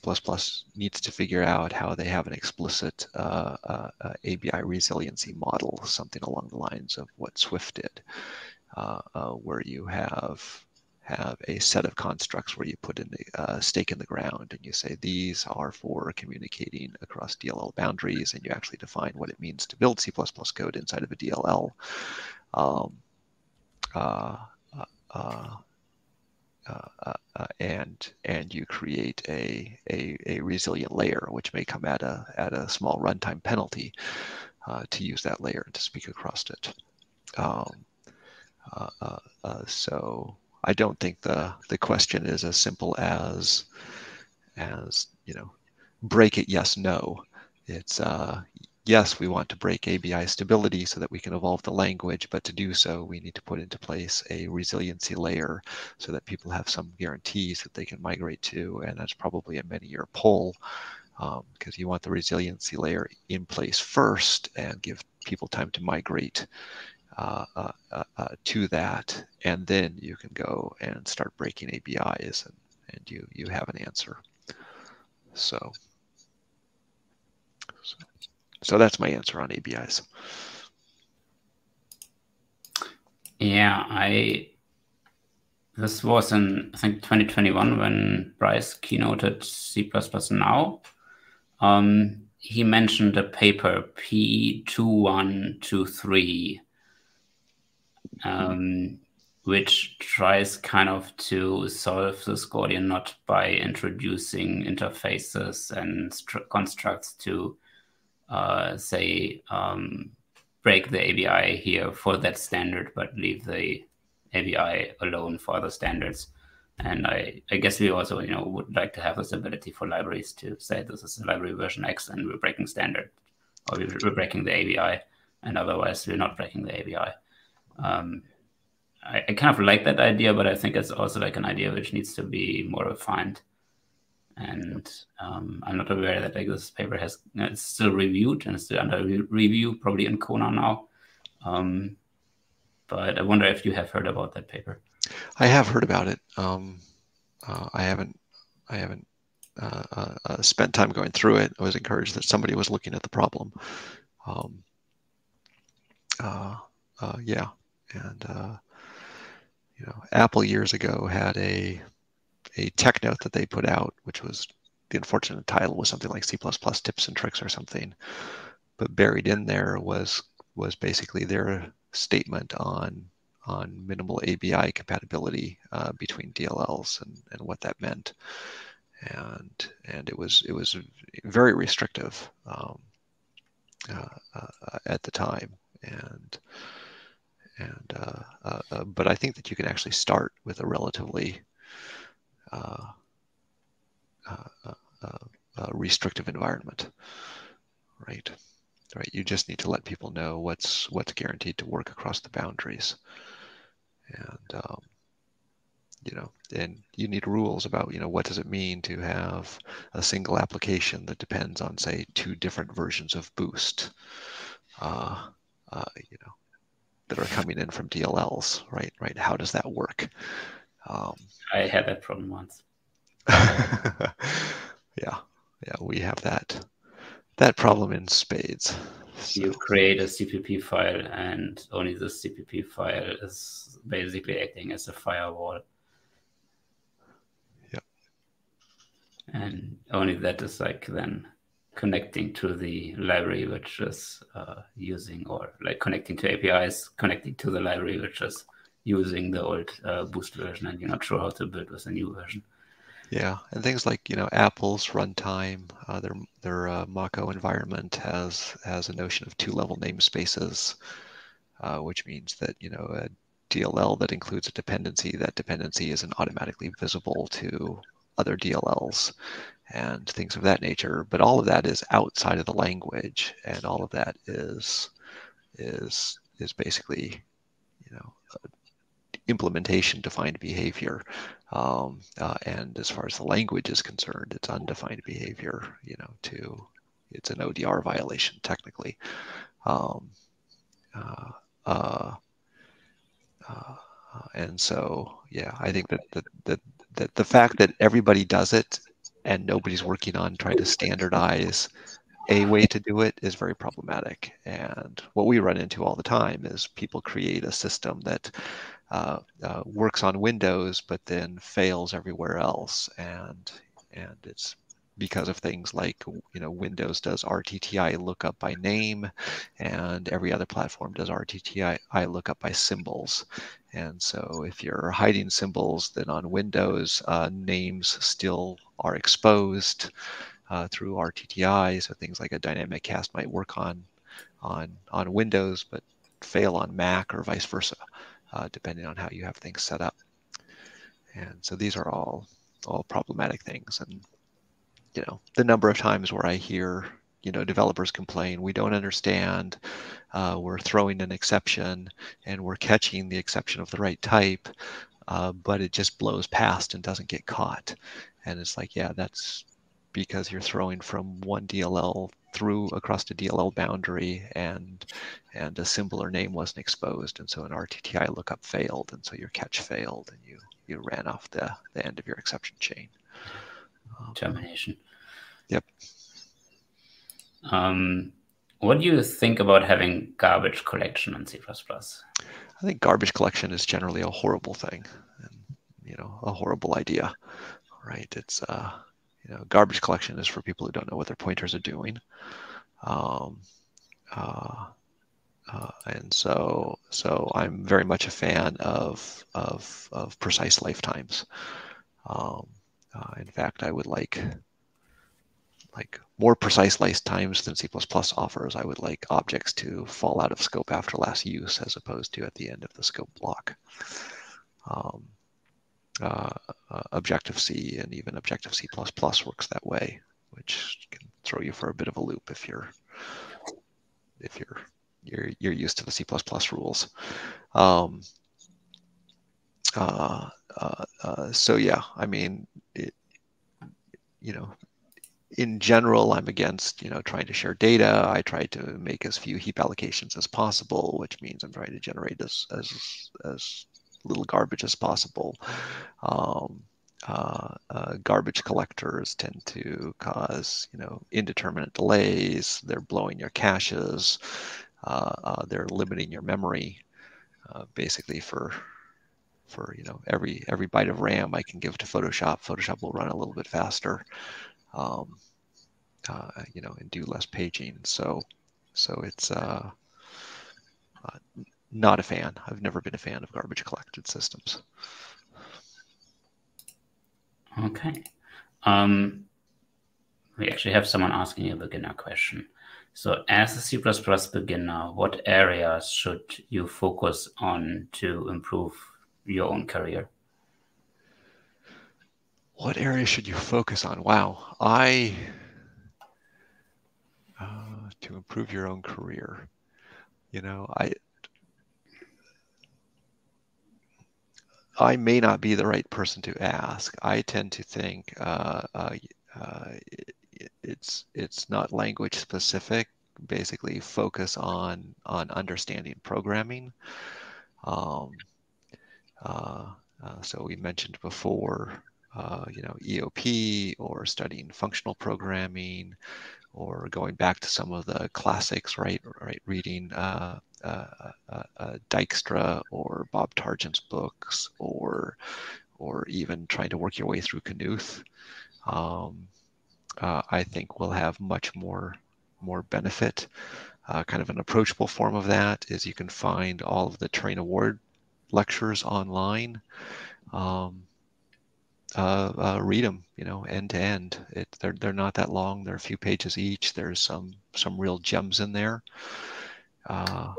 S2: needs to figure out how they have an explicit uh, uh, uh ABI resiliency model, something along the lines of what Swift did, uh, uh, where you have have a set of constructs where you put in a stake in the ground and you say these are for communicating across DLL boundaries and you actually define what it means to build C++ code inside of a DLL. Um, uh, uh, uh, uh, and and you create a, a, a resilient layer, which may come at a at a small runtime penalty uh, to use that layer to speak across it. Um, so I don't think the the question is as simple as as you know break it yes no it's uh, yes we want to break ABI stability so that we can evolve the language but to do so we need to put into place a resiliency layer so that people have some guarantees that they can migrate to and that's probably a many year pull because um, you want the resiliency layer in place first and give people time to migrate uh, uh, uh, uh, to that, and then you can go and start breaking ABIs, and, and you you have an answer. So, so, so that's my answer on ABIs.
S1: Yeah, I. This was in I think 2021 when Bryce keynoted C++ Now. Um, he mentioned a paper P2123 um, which tries kind of to solve this Gordian knot by introducing interfaces and constructs to, uh, say, um, break the ABI here for that standard, but leave the ABI alone for other standards. And I, I guess we also, you know, would like to have this ability for libraries to say this is a library version X and we're breaking standard, or we're breaking the ABI, and otherwise we're not breaking the ABI. Um, I, I, kind of like that idea, but I think it's also like an idea which needs to be more refined. And um, I'm not aware that like this paper has it's still reviewed and it's still under review, probably in Kona now. Um, but I wonder if you have heard about that paper.
S2: I have heard about it. Um, uh, I haven't. I haven't uh, uh, uh spent time going through it. I was encouraged that somebody was looking at the problem. Um, uh, uh, yeah, and uh, you know, Apple years ago had a a tech note that they put out, which was the unfortunate title was something like C++ tips and tricks or something. But buried in there was was basically their statement on on minimal ABI compatibility uh, between DLLs and, and what that meant, and and it was it was very restrictive um, uh, uh, at the time, and and uh, uh, but I think that you can actually start with a relatively restrictive environment, right? right? You just need to let people know what's what's guaranteed to work across the boundaries, and um, you know, and you need rules about you know what does it mean to have a single application that depends on say two different versions of Boost, uh, uh, you know, that are coming in from DLLs, right? Right? How does that work?
S1: Um, I had that problem once.
S2: yeah, yeah, we have that that problem in spades.
S1: So. You create a CPP file, and only the CPP file is basically acting as a firewall.
S2: Yeah.
S1: And only that is like then connecting to the library which is uh, using, or like connecting to APIs, connecting to the library which is using the old uh, Boost version, and you're not sure how to build with a new version.
S2: Yeah, and things like you know Apple's runtime, uh, their their uh, Mach-O environment has has a notion of two-level namespaces, uh, which means that you know a DLL that includes a dependency, that dependency isn't automatically visible to other DLLs and things of that nature. But all of that is outside of the language, and all of that is is is basically you know implementation defined behavior. Um, uh, and as far as the language is concerned, it's undefined behavior, you know, to it's an ODR violation technically. Um, uh, uh, uh, and so, yeah, I think that, that, that, that the fact that everybody does it and nobody's working on trying to standardize a way to do it is very problematic. And what we run into all the time is people create a system that uh, uh, works on Windows, but then fails everywhere else. And and it's because of things like you know Windows does RTTI lookup by name, and every other platform does RTTI lookup by symbols. And so if you're hiding symbols, then on Windows, uh, names still are exposed uh, through RTTI. So things like a dynamic cast might work on on on Windows, but fail on Mac or vice versa uh, depending on how you have things set up. And so these are all all problematic things. And you know, the number of times where I hear you know developers complain we don't understand uh, we're throwing an exception and we're catching the exception of the right type uh, but it just blows past and doesn't get caught and it's like yeah that's because you're throwing from one dll through across the DLL boundary and and a symbol or name wasn't exposed, and so an RTTI lookup failed, and so your catch failed, and you you ran off the, the end of your exception chain.
S1: Um, Termination.
S2: Yep.
S1: Um, what do you think about having garbage collection in C++?
S2: I think garbage collection is generally a horrible thing, and you know, a horrible idea, right? It's uh, you know, garbage collection is for people who don't know what their pointers are doing. Um, uh, uh, and so, so I'm very much a fan of of, of precise lifetimes. Um, uh, in fact, I would like like more precise lifetimes than C++ offers. I would like objects to fall out of scope after last use, as opposed to at the end of the scope block. Um, uh, uh, Objective C and even Objective C++ works that way, which can throw you for a bit of a loop if you're if you're you're you're used to the C++ rules. Um, uh, uh, uh, so yeah, I mean, it, you know, in general, I'm against you know trying to share data. I try to make as few heap allocations as possible, which means I'm trying to generate as as as little garbage as possible. Um, uh, uh, garbage collectors tend to cause, you know, indeterminate delays. They're blowing your caches. Uh, uh they're limiting your memory, uh, basically for for you know every every byte of RAM I can give to Photoshop. Photoshop will run a little bit faster, um, uh, you know, and do less paging. So so it's not a fan. I've never been a fan of garbage collected systems.
S1: Okay. Um, we actually have someone asking a beginner question. So as a C++ beginner, what areas should you focus on to improve your own career?
S2: What area should you focus on? Wow, I uh, to improve your own career. You know, I I may not be the right person to ask. I tend to think uh, uh, uh, it's it's not language specific. Basically, focus on on understanding programming. Um, uh, uh, so we mentioned before, you know, EOP or studying functional programming, or going back to some of the classics, right? Right, reading uh, uh, uh, uh, Dijkstra or Bob Tarjan's books, or or even trying to work your way through Knuth. Um, uh, I think will have much more more benefit. Uh, kind of an approachable form of that is you can find all of the Turing Award lectures online. Um, uh, uh, read them, you know, end to end. It, they're they're not that long. They're a few pages each. There's some some real gems in there. Uh,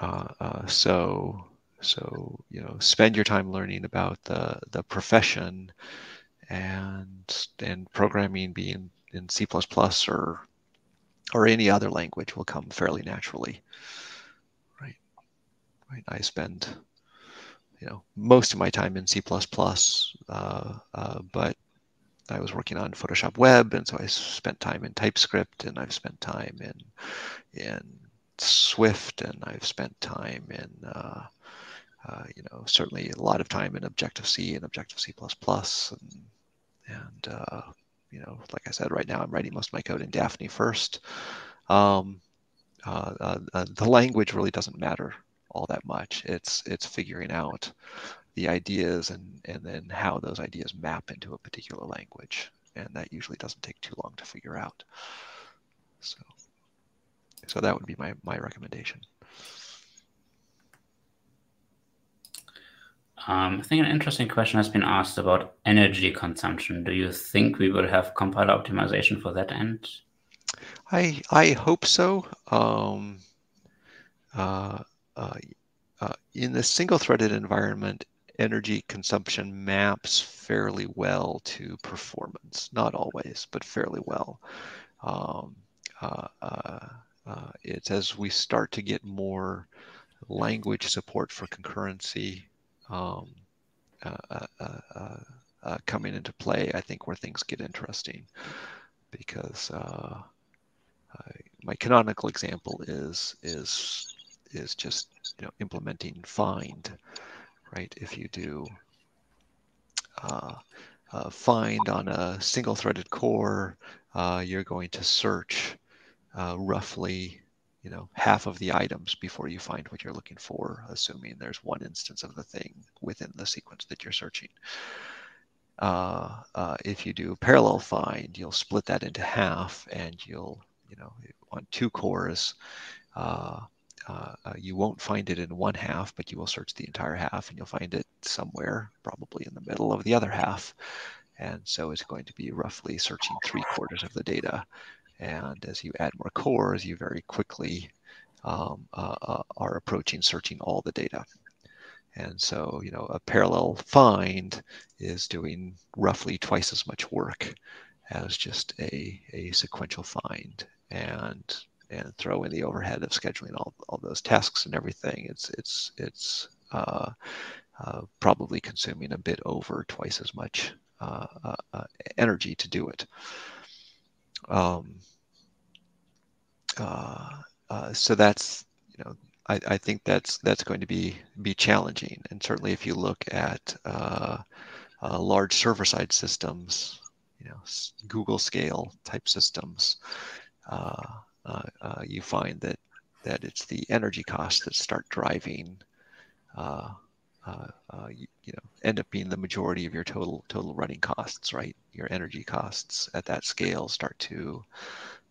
S2: uh, uh, so so you know, spend your time learning about the the profession and and programming being in C++ or or any other language will come fairly naturally. Right. Right. I spend you know most of my time in C++, uh, uh, but I was working on Photoshop Web, and so I spent time in TypeScript, and I've spent time in in Swift, and I've spent time in uh, uh, you know certainly a lot of time in Objective C and Objective C++, and and uh, you know like I said, right now I'm writing most of my code in Dafny first. Um, uh, uh, the language really doesn't matter all that much. It's it's figuring out the ideas and and then how those ideas map into a particular language, and that usually doesn't take too long to figure out. So so that would be my my recommendation.
S1: Um, I think an interesting question has been asked about energy consumption. Do you think we will have compiler optimization for that end?
S2: I I hope so. Um, uh, uh, uh, in the single-threaded environment, energy consumption maps fairly well to performance. Not always, but fairly well. Um, uh, uh, uh, it's as we start to get more language support for concurrency um, coming into play, I think where things get interesting because my canonical example is is is just you know implementing find, right? If you do uh, uh, find on a single threaded core, uh, you're going to search uh, roughly you know half of the items before you find what you're looking for, assuming there's one instance of the thing within the sequence that you're searching. Uh, uh, if you do parallel find, you'll split that into half, and you'll you know on two cores, uh, uh, uh, you won't find it in one half, but you will search the entire half and you'll find it somewhere, probably in the middle of the other half. And so it's going to be roughly searching three quarters of the data. And as you add more cores, you very quickly um, uh, uh are approaching searching all the data. And so, you know, a parallel find is doing roughly twice as much work as just a, a sequential find. And and throw in the overhead of scheduling all, all those tasks and everything, it's it's it's uh, uh, probably consuming a bit over twice as much uh, uh, uh energy to do it. Um, uh, so that's you know I, I, think that's that's going to be be challenging, and certainly if you look at large server-side systems, you know Google scale type systems. Uh, uh, uh, you find that that it's the energy costs that start driving uh, uh, uh, you, you, know end up being the majority of your total total running costs right your energy costs at that scale start to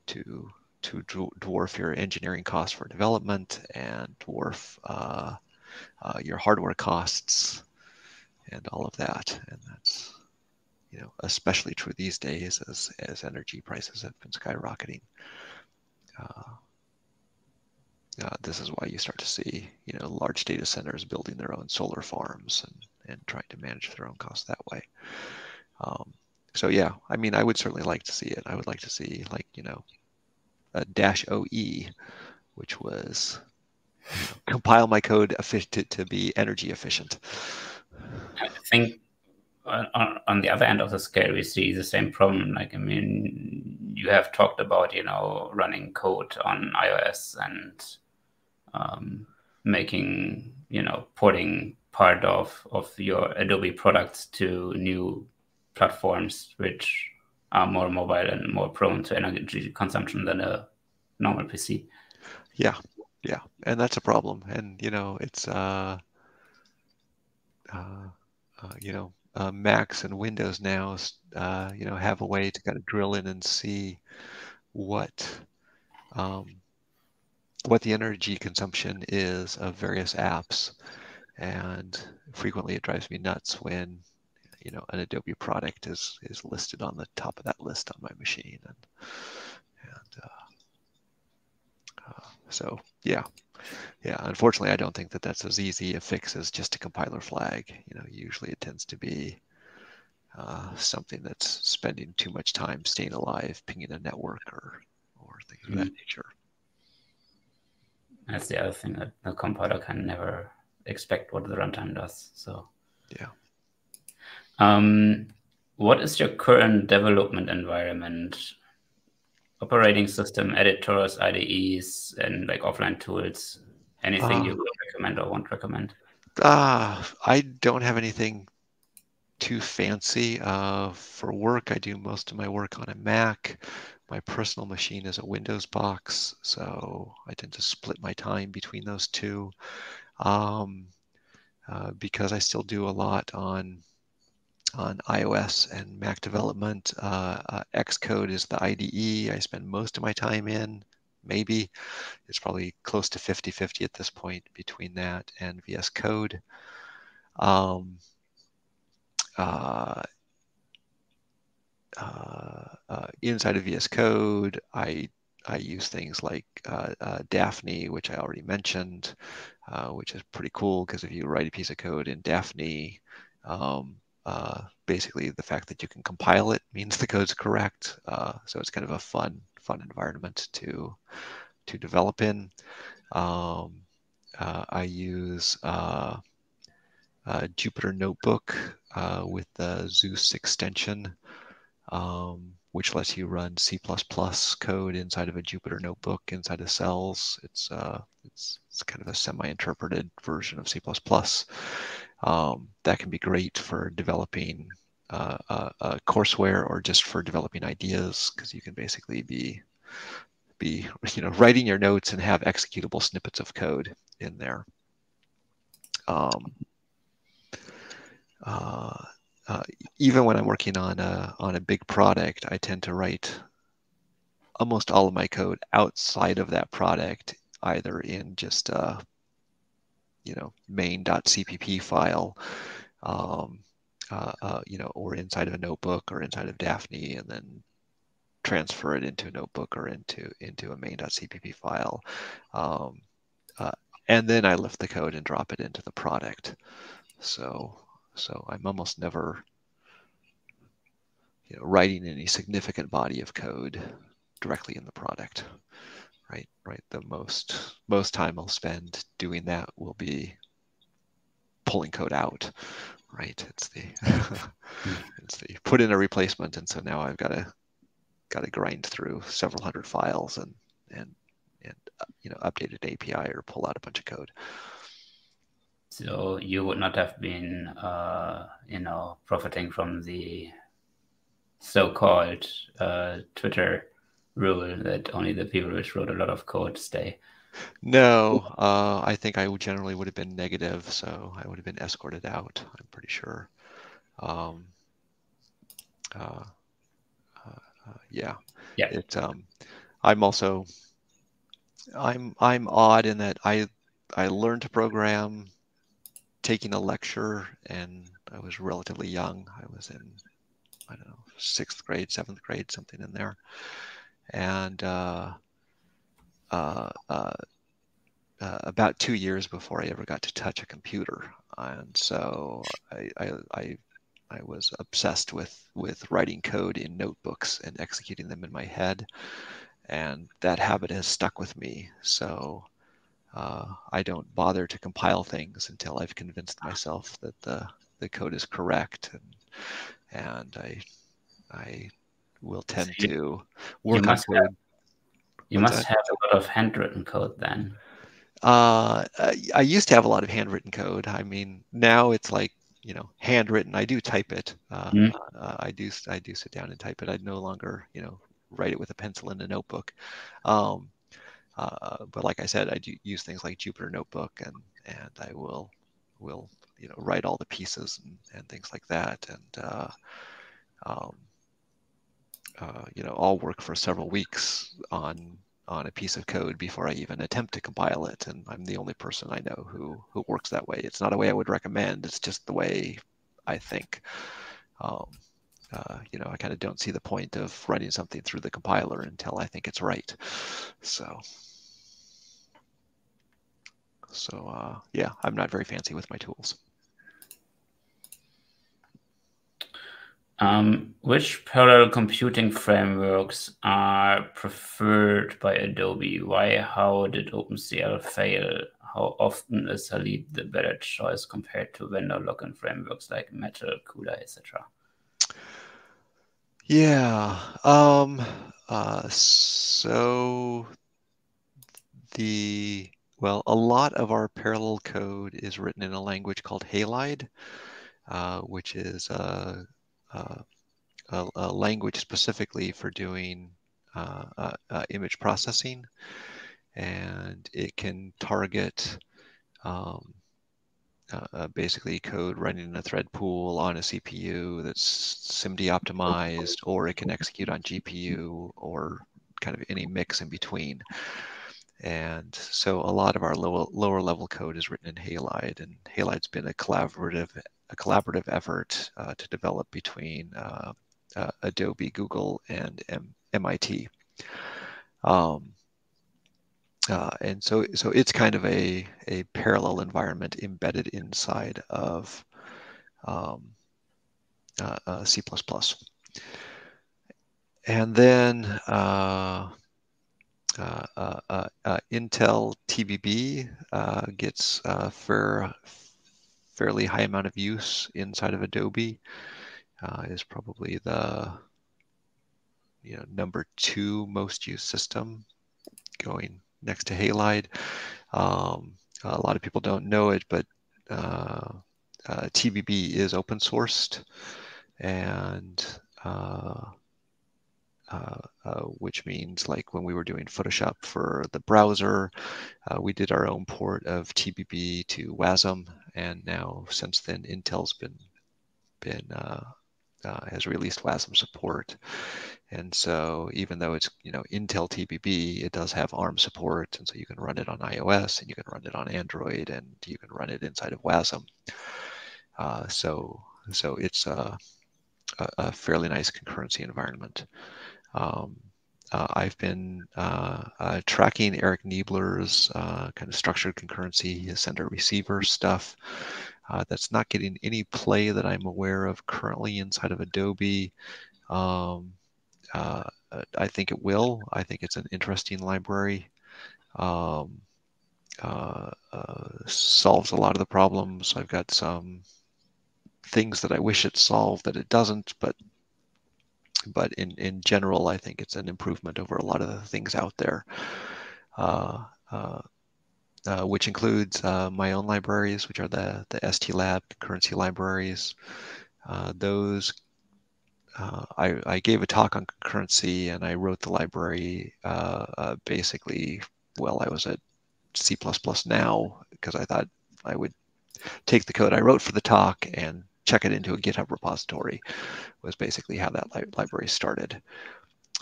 S2: to to dwarf your engineering costs for development and dwarf uh, your hardware costs and all of that. And that's you know especially true these days as as energy prices have been skyrocketing. Uh, uh, this is why you start to see you know large data centers building their own solar farms and and trying to manage their own costs that way. Um, so yeah, I mean, I would certainly like to see it. I would like to see like you know, a dash OE, which was you know, compile my code to, to be energy efficient.
S1: I think on, the other end of the scale, we see the same problem. Like, I mean, you have talked about, you know, running code on iOS and um, making, you know, porting part of, of your Adobe products to new platforms, which are more mobile and more prone to energy consumption than a normal PC.
S2: Yeah, yeah, and that's a problem. And you know, it's uh, uh, uh you know, uh, Macs and Windows now, uh, you know, have a way to kind of drill in and see what um, what the energy consumption is of various apps. And frequently, it drives me nuts when you know an Adobe product is is listed on the top of that list on my machine, and and uh, uh, so yeah, yeah, unfortunately, I don't think that that's as easy a fix as just a compiler flag. You know, usually it tends to be uh, something that's spending too much time staying alive, pinging a network or or things mm-hmm. of that mm-hmm. nature.
S1: That's the other thing that the compiler can never expect what the runtime does. So
S2: yeah.
S1: Um, what is your current development environment? Operating system editors, IDEs, and like offline tools? Anything uh, you would recommend or won't recommend?
S2: Uh, I don't have anything too fancy. Uh, for work, I do most of my work on a Mac. My personal machine is a Windows box, so I tend to split my time between those two. Um, uh, because I still do a lot on on iOS and Mac development. Uh, uh, Xcode is the IDE I spend most of my time in. Maybe it's probably close to 50 50 at this point between that and VS Code. Um, uh, uh, uh inside of VS Code, I I use things like uh, uh, Dafny, which I already mentioned, which is pretty cool because if you write a piece of code in Dafny, um, uh, basically, the fact that you can compile it means the code's correct. Uh, so it's kind of a fun, fun environment to to develop in. Um, uh, I use uh, Jupyter Notebook uh, with the xeus extension, um, which lets you run C++ code inside of a Jupyter Notebook inside of cells. It's uh, it's, it's kind of a semi-interpreted version of C++. Um, that can be great for developing uh, uh, uh, courseware or just for developing ideas because you can basically be be you know writing your notes and have executable snippets of code in there. Um, uh, uh, even when I'm working on a on a big product, I tend to write almost all of my code outside of that product, either in just a you know main.cpp file um, uh, uh, you know or inside of a notebook or inside of Dafny and then transfer it into a notebook or into into a main.cpp file. Um, uh, and then i lift the code and drop it into the product. So so i'm almost never you know writing any significant body of code directly in the product right right the most most time i'll spend doing that will be pulling code out right? It's the it's the put in a replacement and so now i've got to got to grind through several hundred files and and and uh, you know update an api or pull out a bunch of code.
S1: So you would not have been uh, you know profiting from the so-called uh, twitter rule that only the people which wrote a lot of code stay.
S2: No, uh, I think I generally would have been negative, so I would have been escorted out. I'm pretty sure. Um, uh, uh, uh, yeah.
S1: Yeah.
S2: It. Um, I'm also I'm I'm odd in that I I learned to program taking a lecture and I was relatively young. I was in I don't know sixth grade, seventh grade, something in there, and uh, uh, uh, uh, about two years before I ever got to touch a computer, and so I, I, I I was obsessed with with writing code in notebooks and executing them in my head, and that habit has stuck with me. So uh, I don't bother to compile things until I've convinced myself that the the code is correct, and and I I will tend so you, to work on code.
S1: Have, you What's must that? have a lot of handwritten code then.
S2: Uh, I used to have a lot of handwritten code. I mean, now it's like you know handwritten. I do type it. Uh, mm. uh, I do I do sit down and type it. I no longer you know write it with a pencil in a notebook. Um, uh, but like I said, I do use things like Jupyter Notebook, and and I will will you know write all the pieces and, and things like that, and uh, um, uh, you know I'll work for several weeks on on a piece of code before I even attempt to compile it. And I'm the only person I know who who works that way. It's not a way I would recommend. It's just the way I think. Um, uh, you know, I kind of don't see the point of running something through the compiler until I think it's right. So, so uh, yeah, I'm not very fancy with my tools.
S1: Um, which parallel computing frameworks are preferred by Adobe? Why, how did OpenCL fail? How often is Halide the better choice compared to vendor lock-in frameworks like Metal, CUDA, etc.?
S2: Yeah. Um, uh, so the well, a lot of our parallel code is written in a language called Halide, uh, which is uh, a, a, language specifically for doing uh, uh, uh, image processing, and it can target um, uh, basically code running in a thread pool on a CPU that's SIMD optimized, or it can execute on GPU, or kind of any mix in between. And so a lot of our lower, lower level code is written in Halide, and Halide's been a collaborative a collaborative effort uh, to develop between uh, uh, Adobe, Google, and M MIT. Um, uh, and so, so it's kind of a, a parallel environment embedded inside of um, uh, uh, C++. And then Intel TBB gets fair fairly high amount of use inside of Adobe. Uh, is probably the you know number two most used system, going next to Halide. Um, a lot of people don't know it, but uh, uh, TBB is open sourced, and uh, uh, uh, which means like when we were doing Photoshop for the browser, we did our own port of TBB to WASM, and now since then Intel's been been uh, uh, has released WASM support, and so even though it's you know Intel TBB, it does have ARM support, and so you can run it on iOS and you can run it on Android and you can run it inside of WASM. so so it's a, a fairly nice concurrency environment. Um, uh, I've been uh, uh, tracking Eric Niebler's uh, kind of structured concurrency sender receiver stuff. Uh, that's not getting any play that I'm aware of currently inside of Adobe. Um, I think it will. I think it's an interesting library. Um, solves a lot of the problems. I've got some things that I wish it solved that it doesn't, but but in, in general, I think it's an improvement over a lot of the things out there, uh, uh, uh, which includes uh, my own libraries, which are the, the ST Lab concurrency libraries. Uh, those, uh, I, I gave a talk on concurrency and I wrote the library basically while I was at C++ now because I thought I would take the code I wrote for the talk and check it into a GitHub repository was basically how that li library started.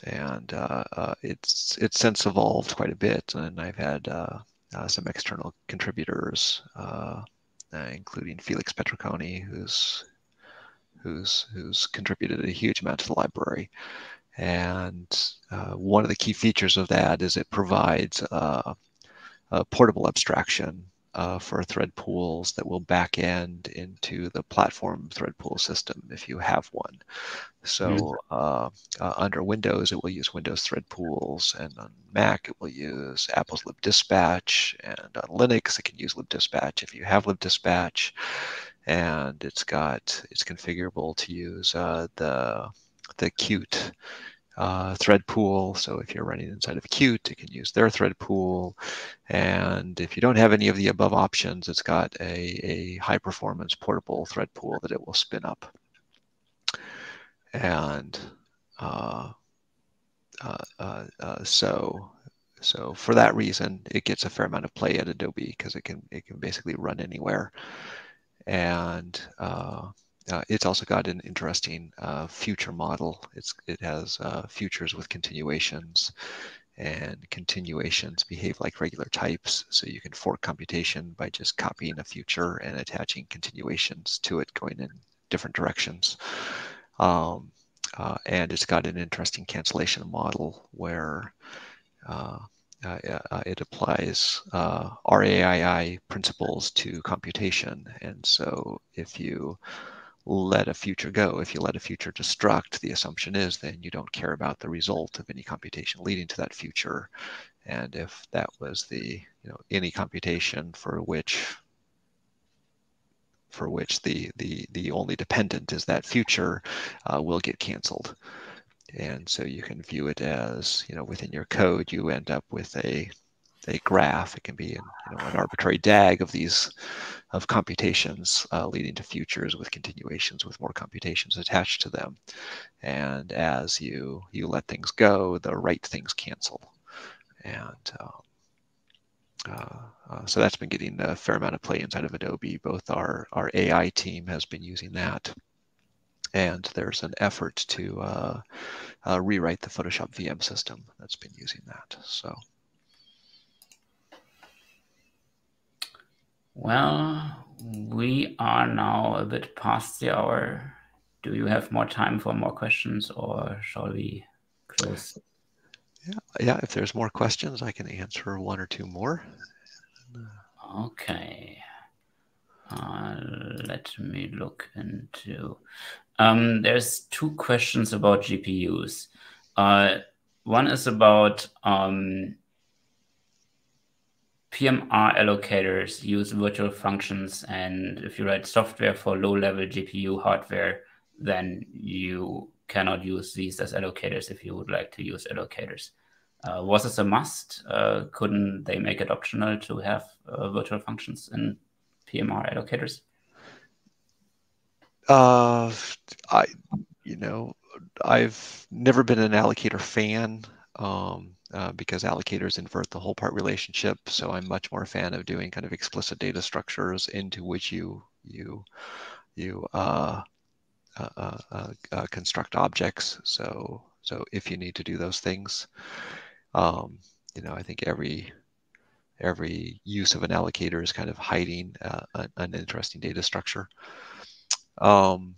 S2: and uh, uh, it's it's since evolved quite a bit, and I've had uh, uh some external contributors, uh, including Felix Petriconi, who's who's who's contributed a huge amount to the library. And one of the key features of that is it provides a portable abstraction uh, for thread pools that will back end into the platform thread pool system if you have one. So mm-hmm. uh, uh, under Windows, it will use Windows thread pools, and on Mac, it will use Apple's libdispatch, and on Linux, it can use libdispatch if you have libdispatch, and it's got it's configurable to use uh, the the Qt uh, thread pool. So if you're running inside of Qt, it can use their thread pool. And if you don't have any of the above options, it's got a, a high performance portable thread pool that it will spin up. And uh, uh, uh, uh so so for that reason, it gets a fair amount of play at Adobe because it can it can basically run anywhere. And uh, uh, it's also got an interesting uh, future model. It's, it has uh, futures with continuations and continuations behave like regular types. So you can fork computation by just copying a future and attaching continuations to it going in different directions. Um, uh, and it's got an interesting cancellation model where uh, uh, it applies RAII principles to computation. And so if you let a future go. If you let a future destruct, the assumption is then you don't care about the result of any computation leading to that future. And if that was the, you know, any computation for which for which the the the only dependent is that future uh, will get canceled. And so you can view it as, you know, within your code, you end up with a a graph. It can be an, you know, an arbitrary DAG of these of computations uh, leading to futures with continuations with more computations attached to them. And as you you let things go, the right things cancel. And um, uh, uh, so that's been getting a fair amount of play inside of Adobe. Both our, our AI team has been using that. And there's an effort to uh, uh rewrite the Photoshop VM system that's been using that. So
S1: Well, we are now a bit past the hour. Do you have more time for more questions or shall we close?
S2: Yeah, yeah. If there's more questions, I can answer one or two more.
S1: Okay. Uh, let me look into. Um, there's two questions about GPUs. Uh, one is about um, PMR allocators use virtual functions, and if you write software for low-level GPU hardware, then you cannot use these as allocators if you would like to use allocators. Uh, was this a must? Uh, couldn't they make it optional to have uh, virtual functions in PMR allocators?
S2: Uh, I, you know, I've never been an allocator fan. Um, uh, because allocators invert the whole part relationship. So I'm much more a fan of doing kind of explicit data structures into which you you you uh, uh, uh, uh, construct objects. So so if you need to do those things, um, you know, I think every every use of an allocator is kind of hiding an, an, interesting data structure. Um,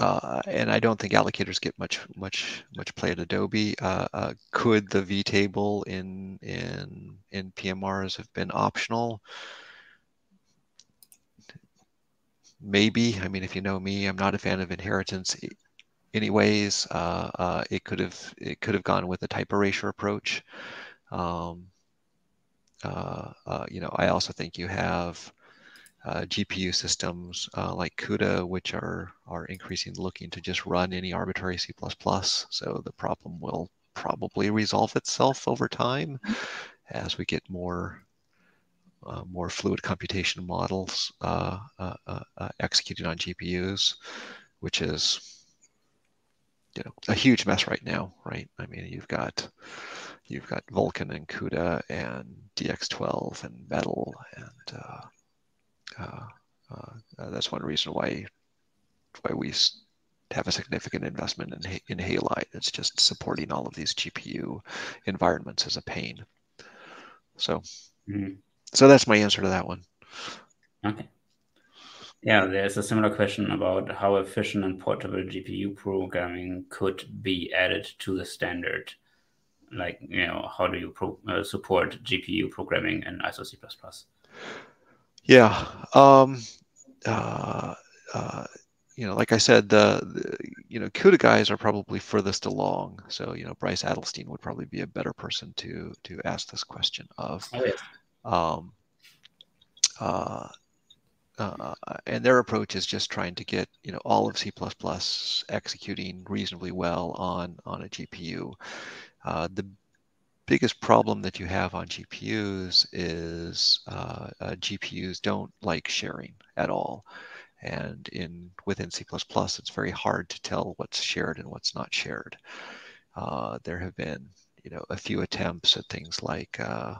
S2: uh, and I don't think allocators get much much much play at Adobe. Uh, uh, could the vtable in in in PMRs have been optional? Maybe. I mean, if you know me, I'm not a fan of inheritance. Anyways, uh, uh, it could have it could have gone with a type erasure approach. Um, you know, I also think you have uh, GPU systems uh, like CUDA, which are are increasingly looking to just run any arbitrary C++. So the problem will probably resolve itself over time as we get more uh, more fluid computation models uh, uh, uh, executed on GPUs, which is you know a huge mess right now, right? I mean, you've got you've got Vulkan and CUDA and DX12 and Metal and that's one reason why why we have a significant investment in, in Halide. It's just supporting all of these GPU environments is a pain. So, mm-hmm. so that's my answer to that one.
S1: Okay. Yeah, there's a similar question about how efficient and portable GPU programming could be added to the standard. Like, you know, how do you pro- uh, support GPU programming in ISO C++?
S2: Yeah. Um, uh, uh, you know, like I said, the, the, you know CUDA guys are probably furthest along. So you know, Bryce Adelstein would probably be a better person to to ask this question of.
S1: Oh, yes.
S2: um, uh, uh, and their approach is just trying to get you know all of C++ executing reasonably well on on a GPU. Uh, the biggest problem that you have on GPUs is uh, uh GPUs don't like sharing at all. And in within C++, it's very hard to tell what's shared and what's not shared. Uh, there have been, you know, a few attempts at things like uh,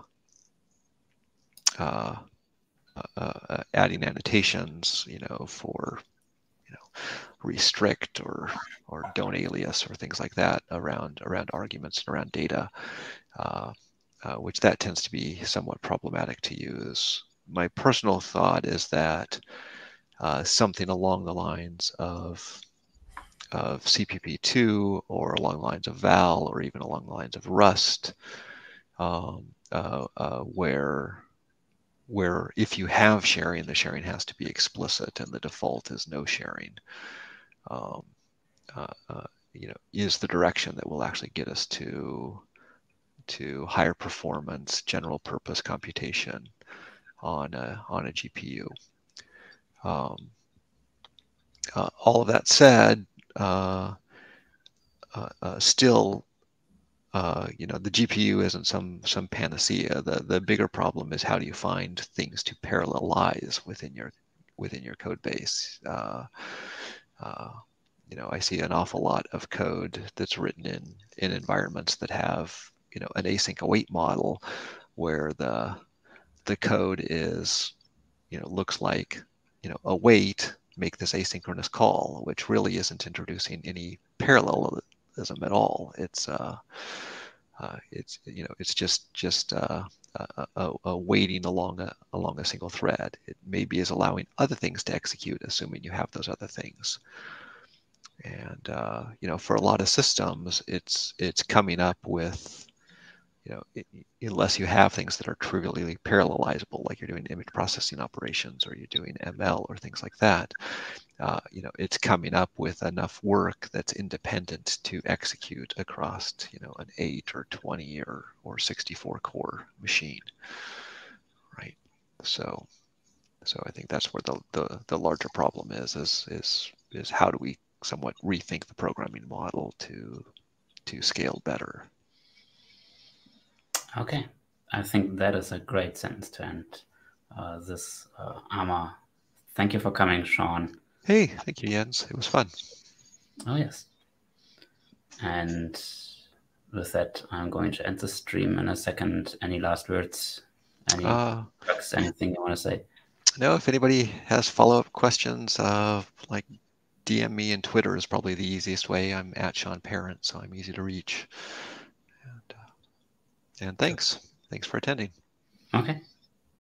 S2: uh, uh adding annotations, you know, for, you know, restrict or or don't alias or things like that around around arguments and around data, which that tends to be somewhat problematic to use. My personal thought is that uh, something along the lines of of CPP2 or along the lines of Val or even along the lines of Rust, um, uh, uh, where where if you have sharing, the sharing has to be explicit and the default is no sharing. Um, uh, uh, you know, is the direction that will actually get us to to higher performance general purpose computation on a on a GPU. Um, uh, all of that said, uh, uh, uh still, uh, you know, the GPU isn't some some panacea. The the bigger problem is how do you find things to parallelize within your within your code base. Uh, you know, I see an awful lot of code that's written in in environments that have you know an async await model, where the the code is you know looks like you know, await, make this asynchronous call, which really isn't introducing any parallelism at all. It's uh, uh, it's you know it's just just uh, a, a, a, waiting along a along a single thread. It maybe is allowing other things to execute, assuming you have those other things. And uh, you know, for a lot of systems, it's it's coming up with you know, it, unless you have things that are trivially parallelizable, like you're doing image processing operations or you're doing ML or things like that, uh, you know, it's coming up with enough work that's independent to execute across, you know, an eight or 20 or, or 64 core machine, right? So, so I think that's where the, the, the larger problem is, is, is, is how do we somewhat rethink the programming model to, to scale better?
S1: Okay, I think that is a great sentence to end uh, this uh, AMA. Thank you for coming, Sean.
S2: Hey, thank you, Jens. It was fun.
S1: Oh, yes. And with that, I'm going to end the stream in a second. Any last words? Any uh, anything you want to say?
S2: No, if anybody has follow up questions, uh, like DM me and Twitter is probably the easiest way. I'm at Sean Parent, so I'm easy to reach. And thanks. Thanks for attending.
S1: Okay.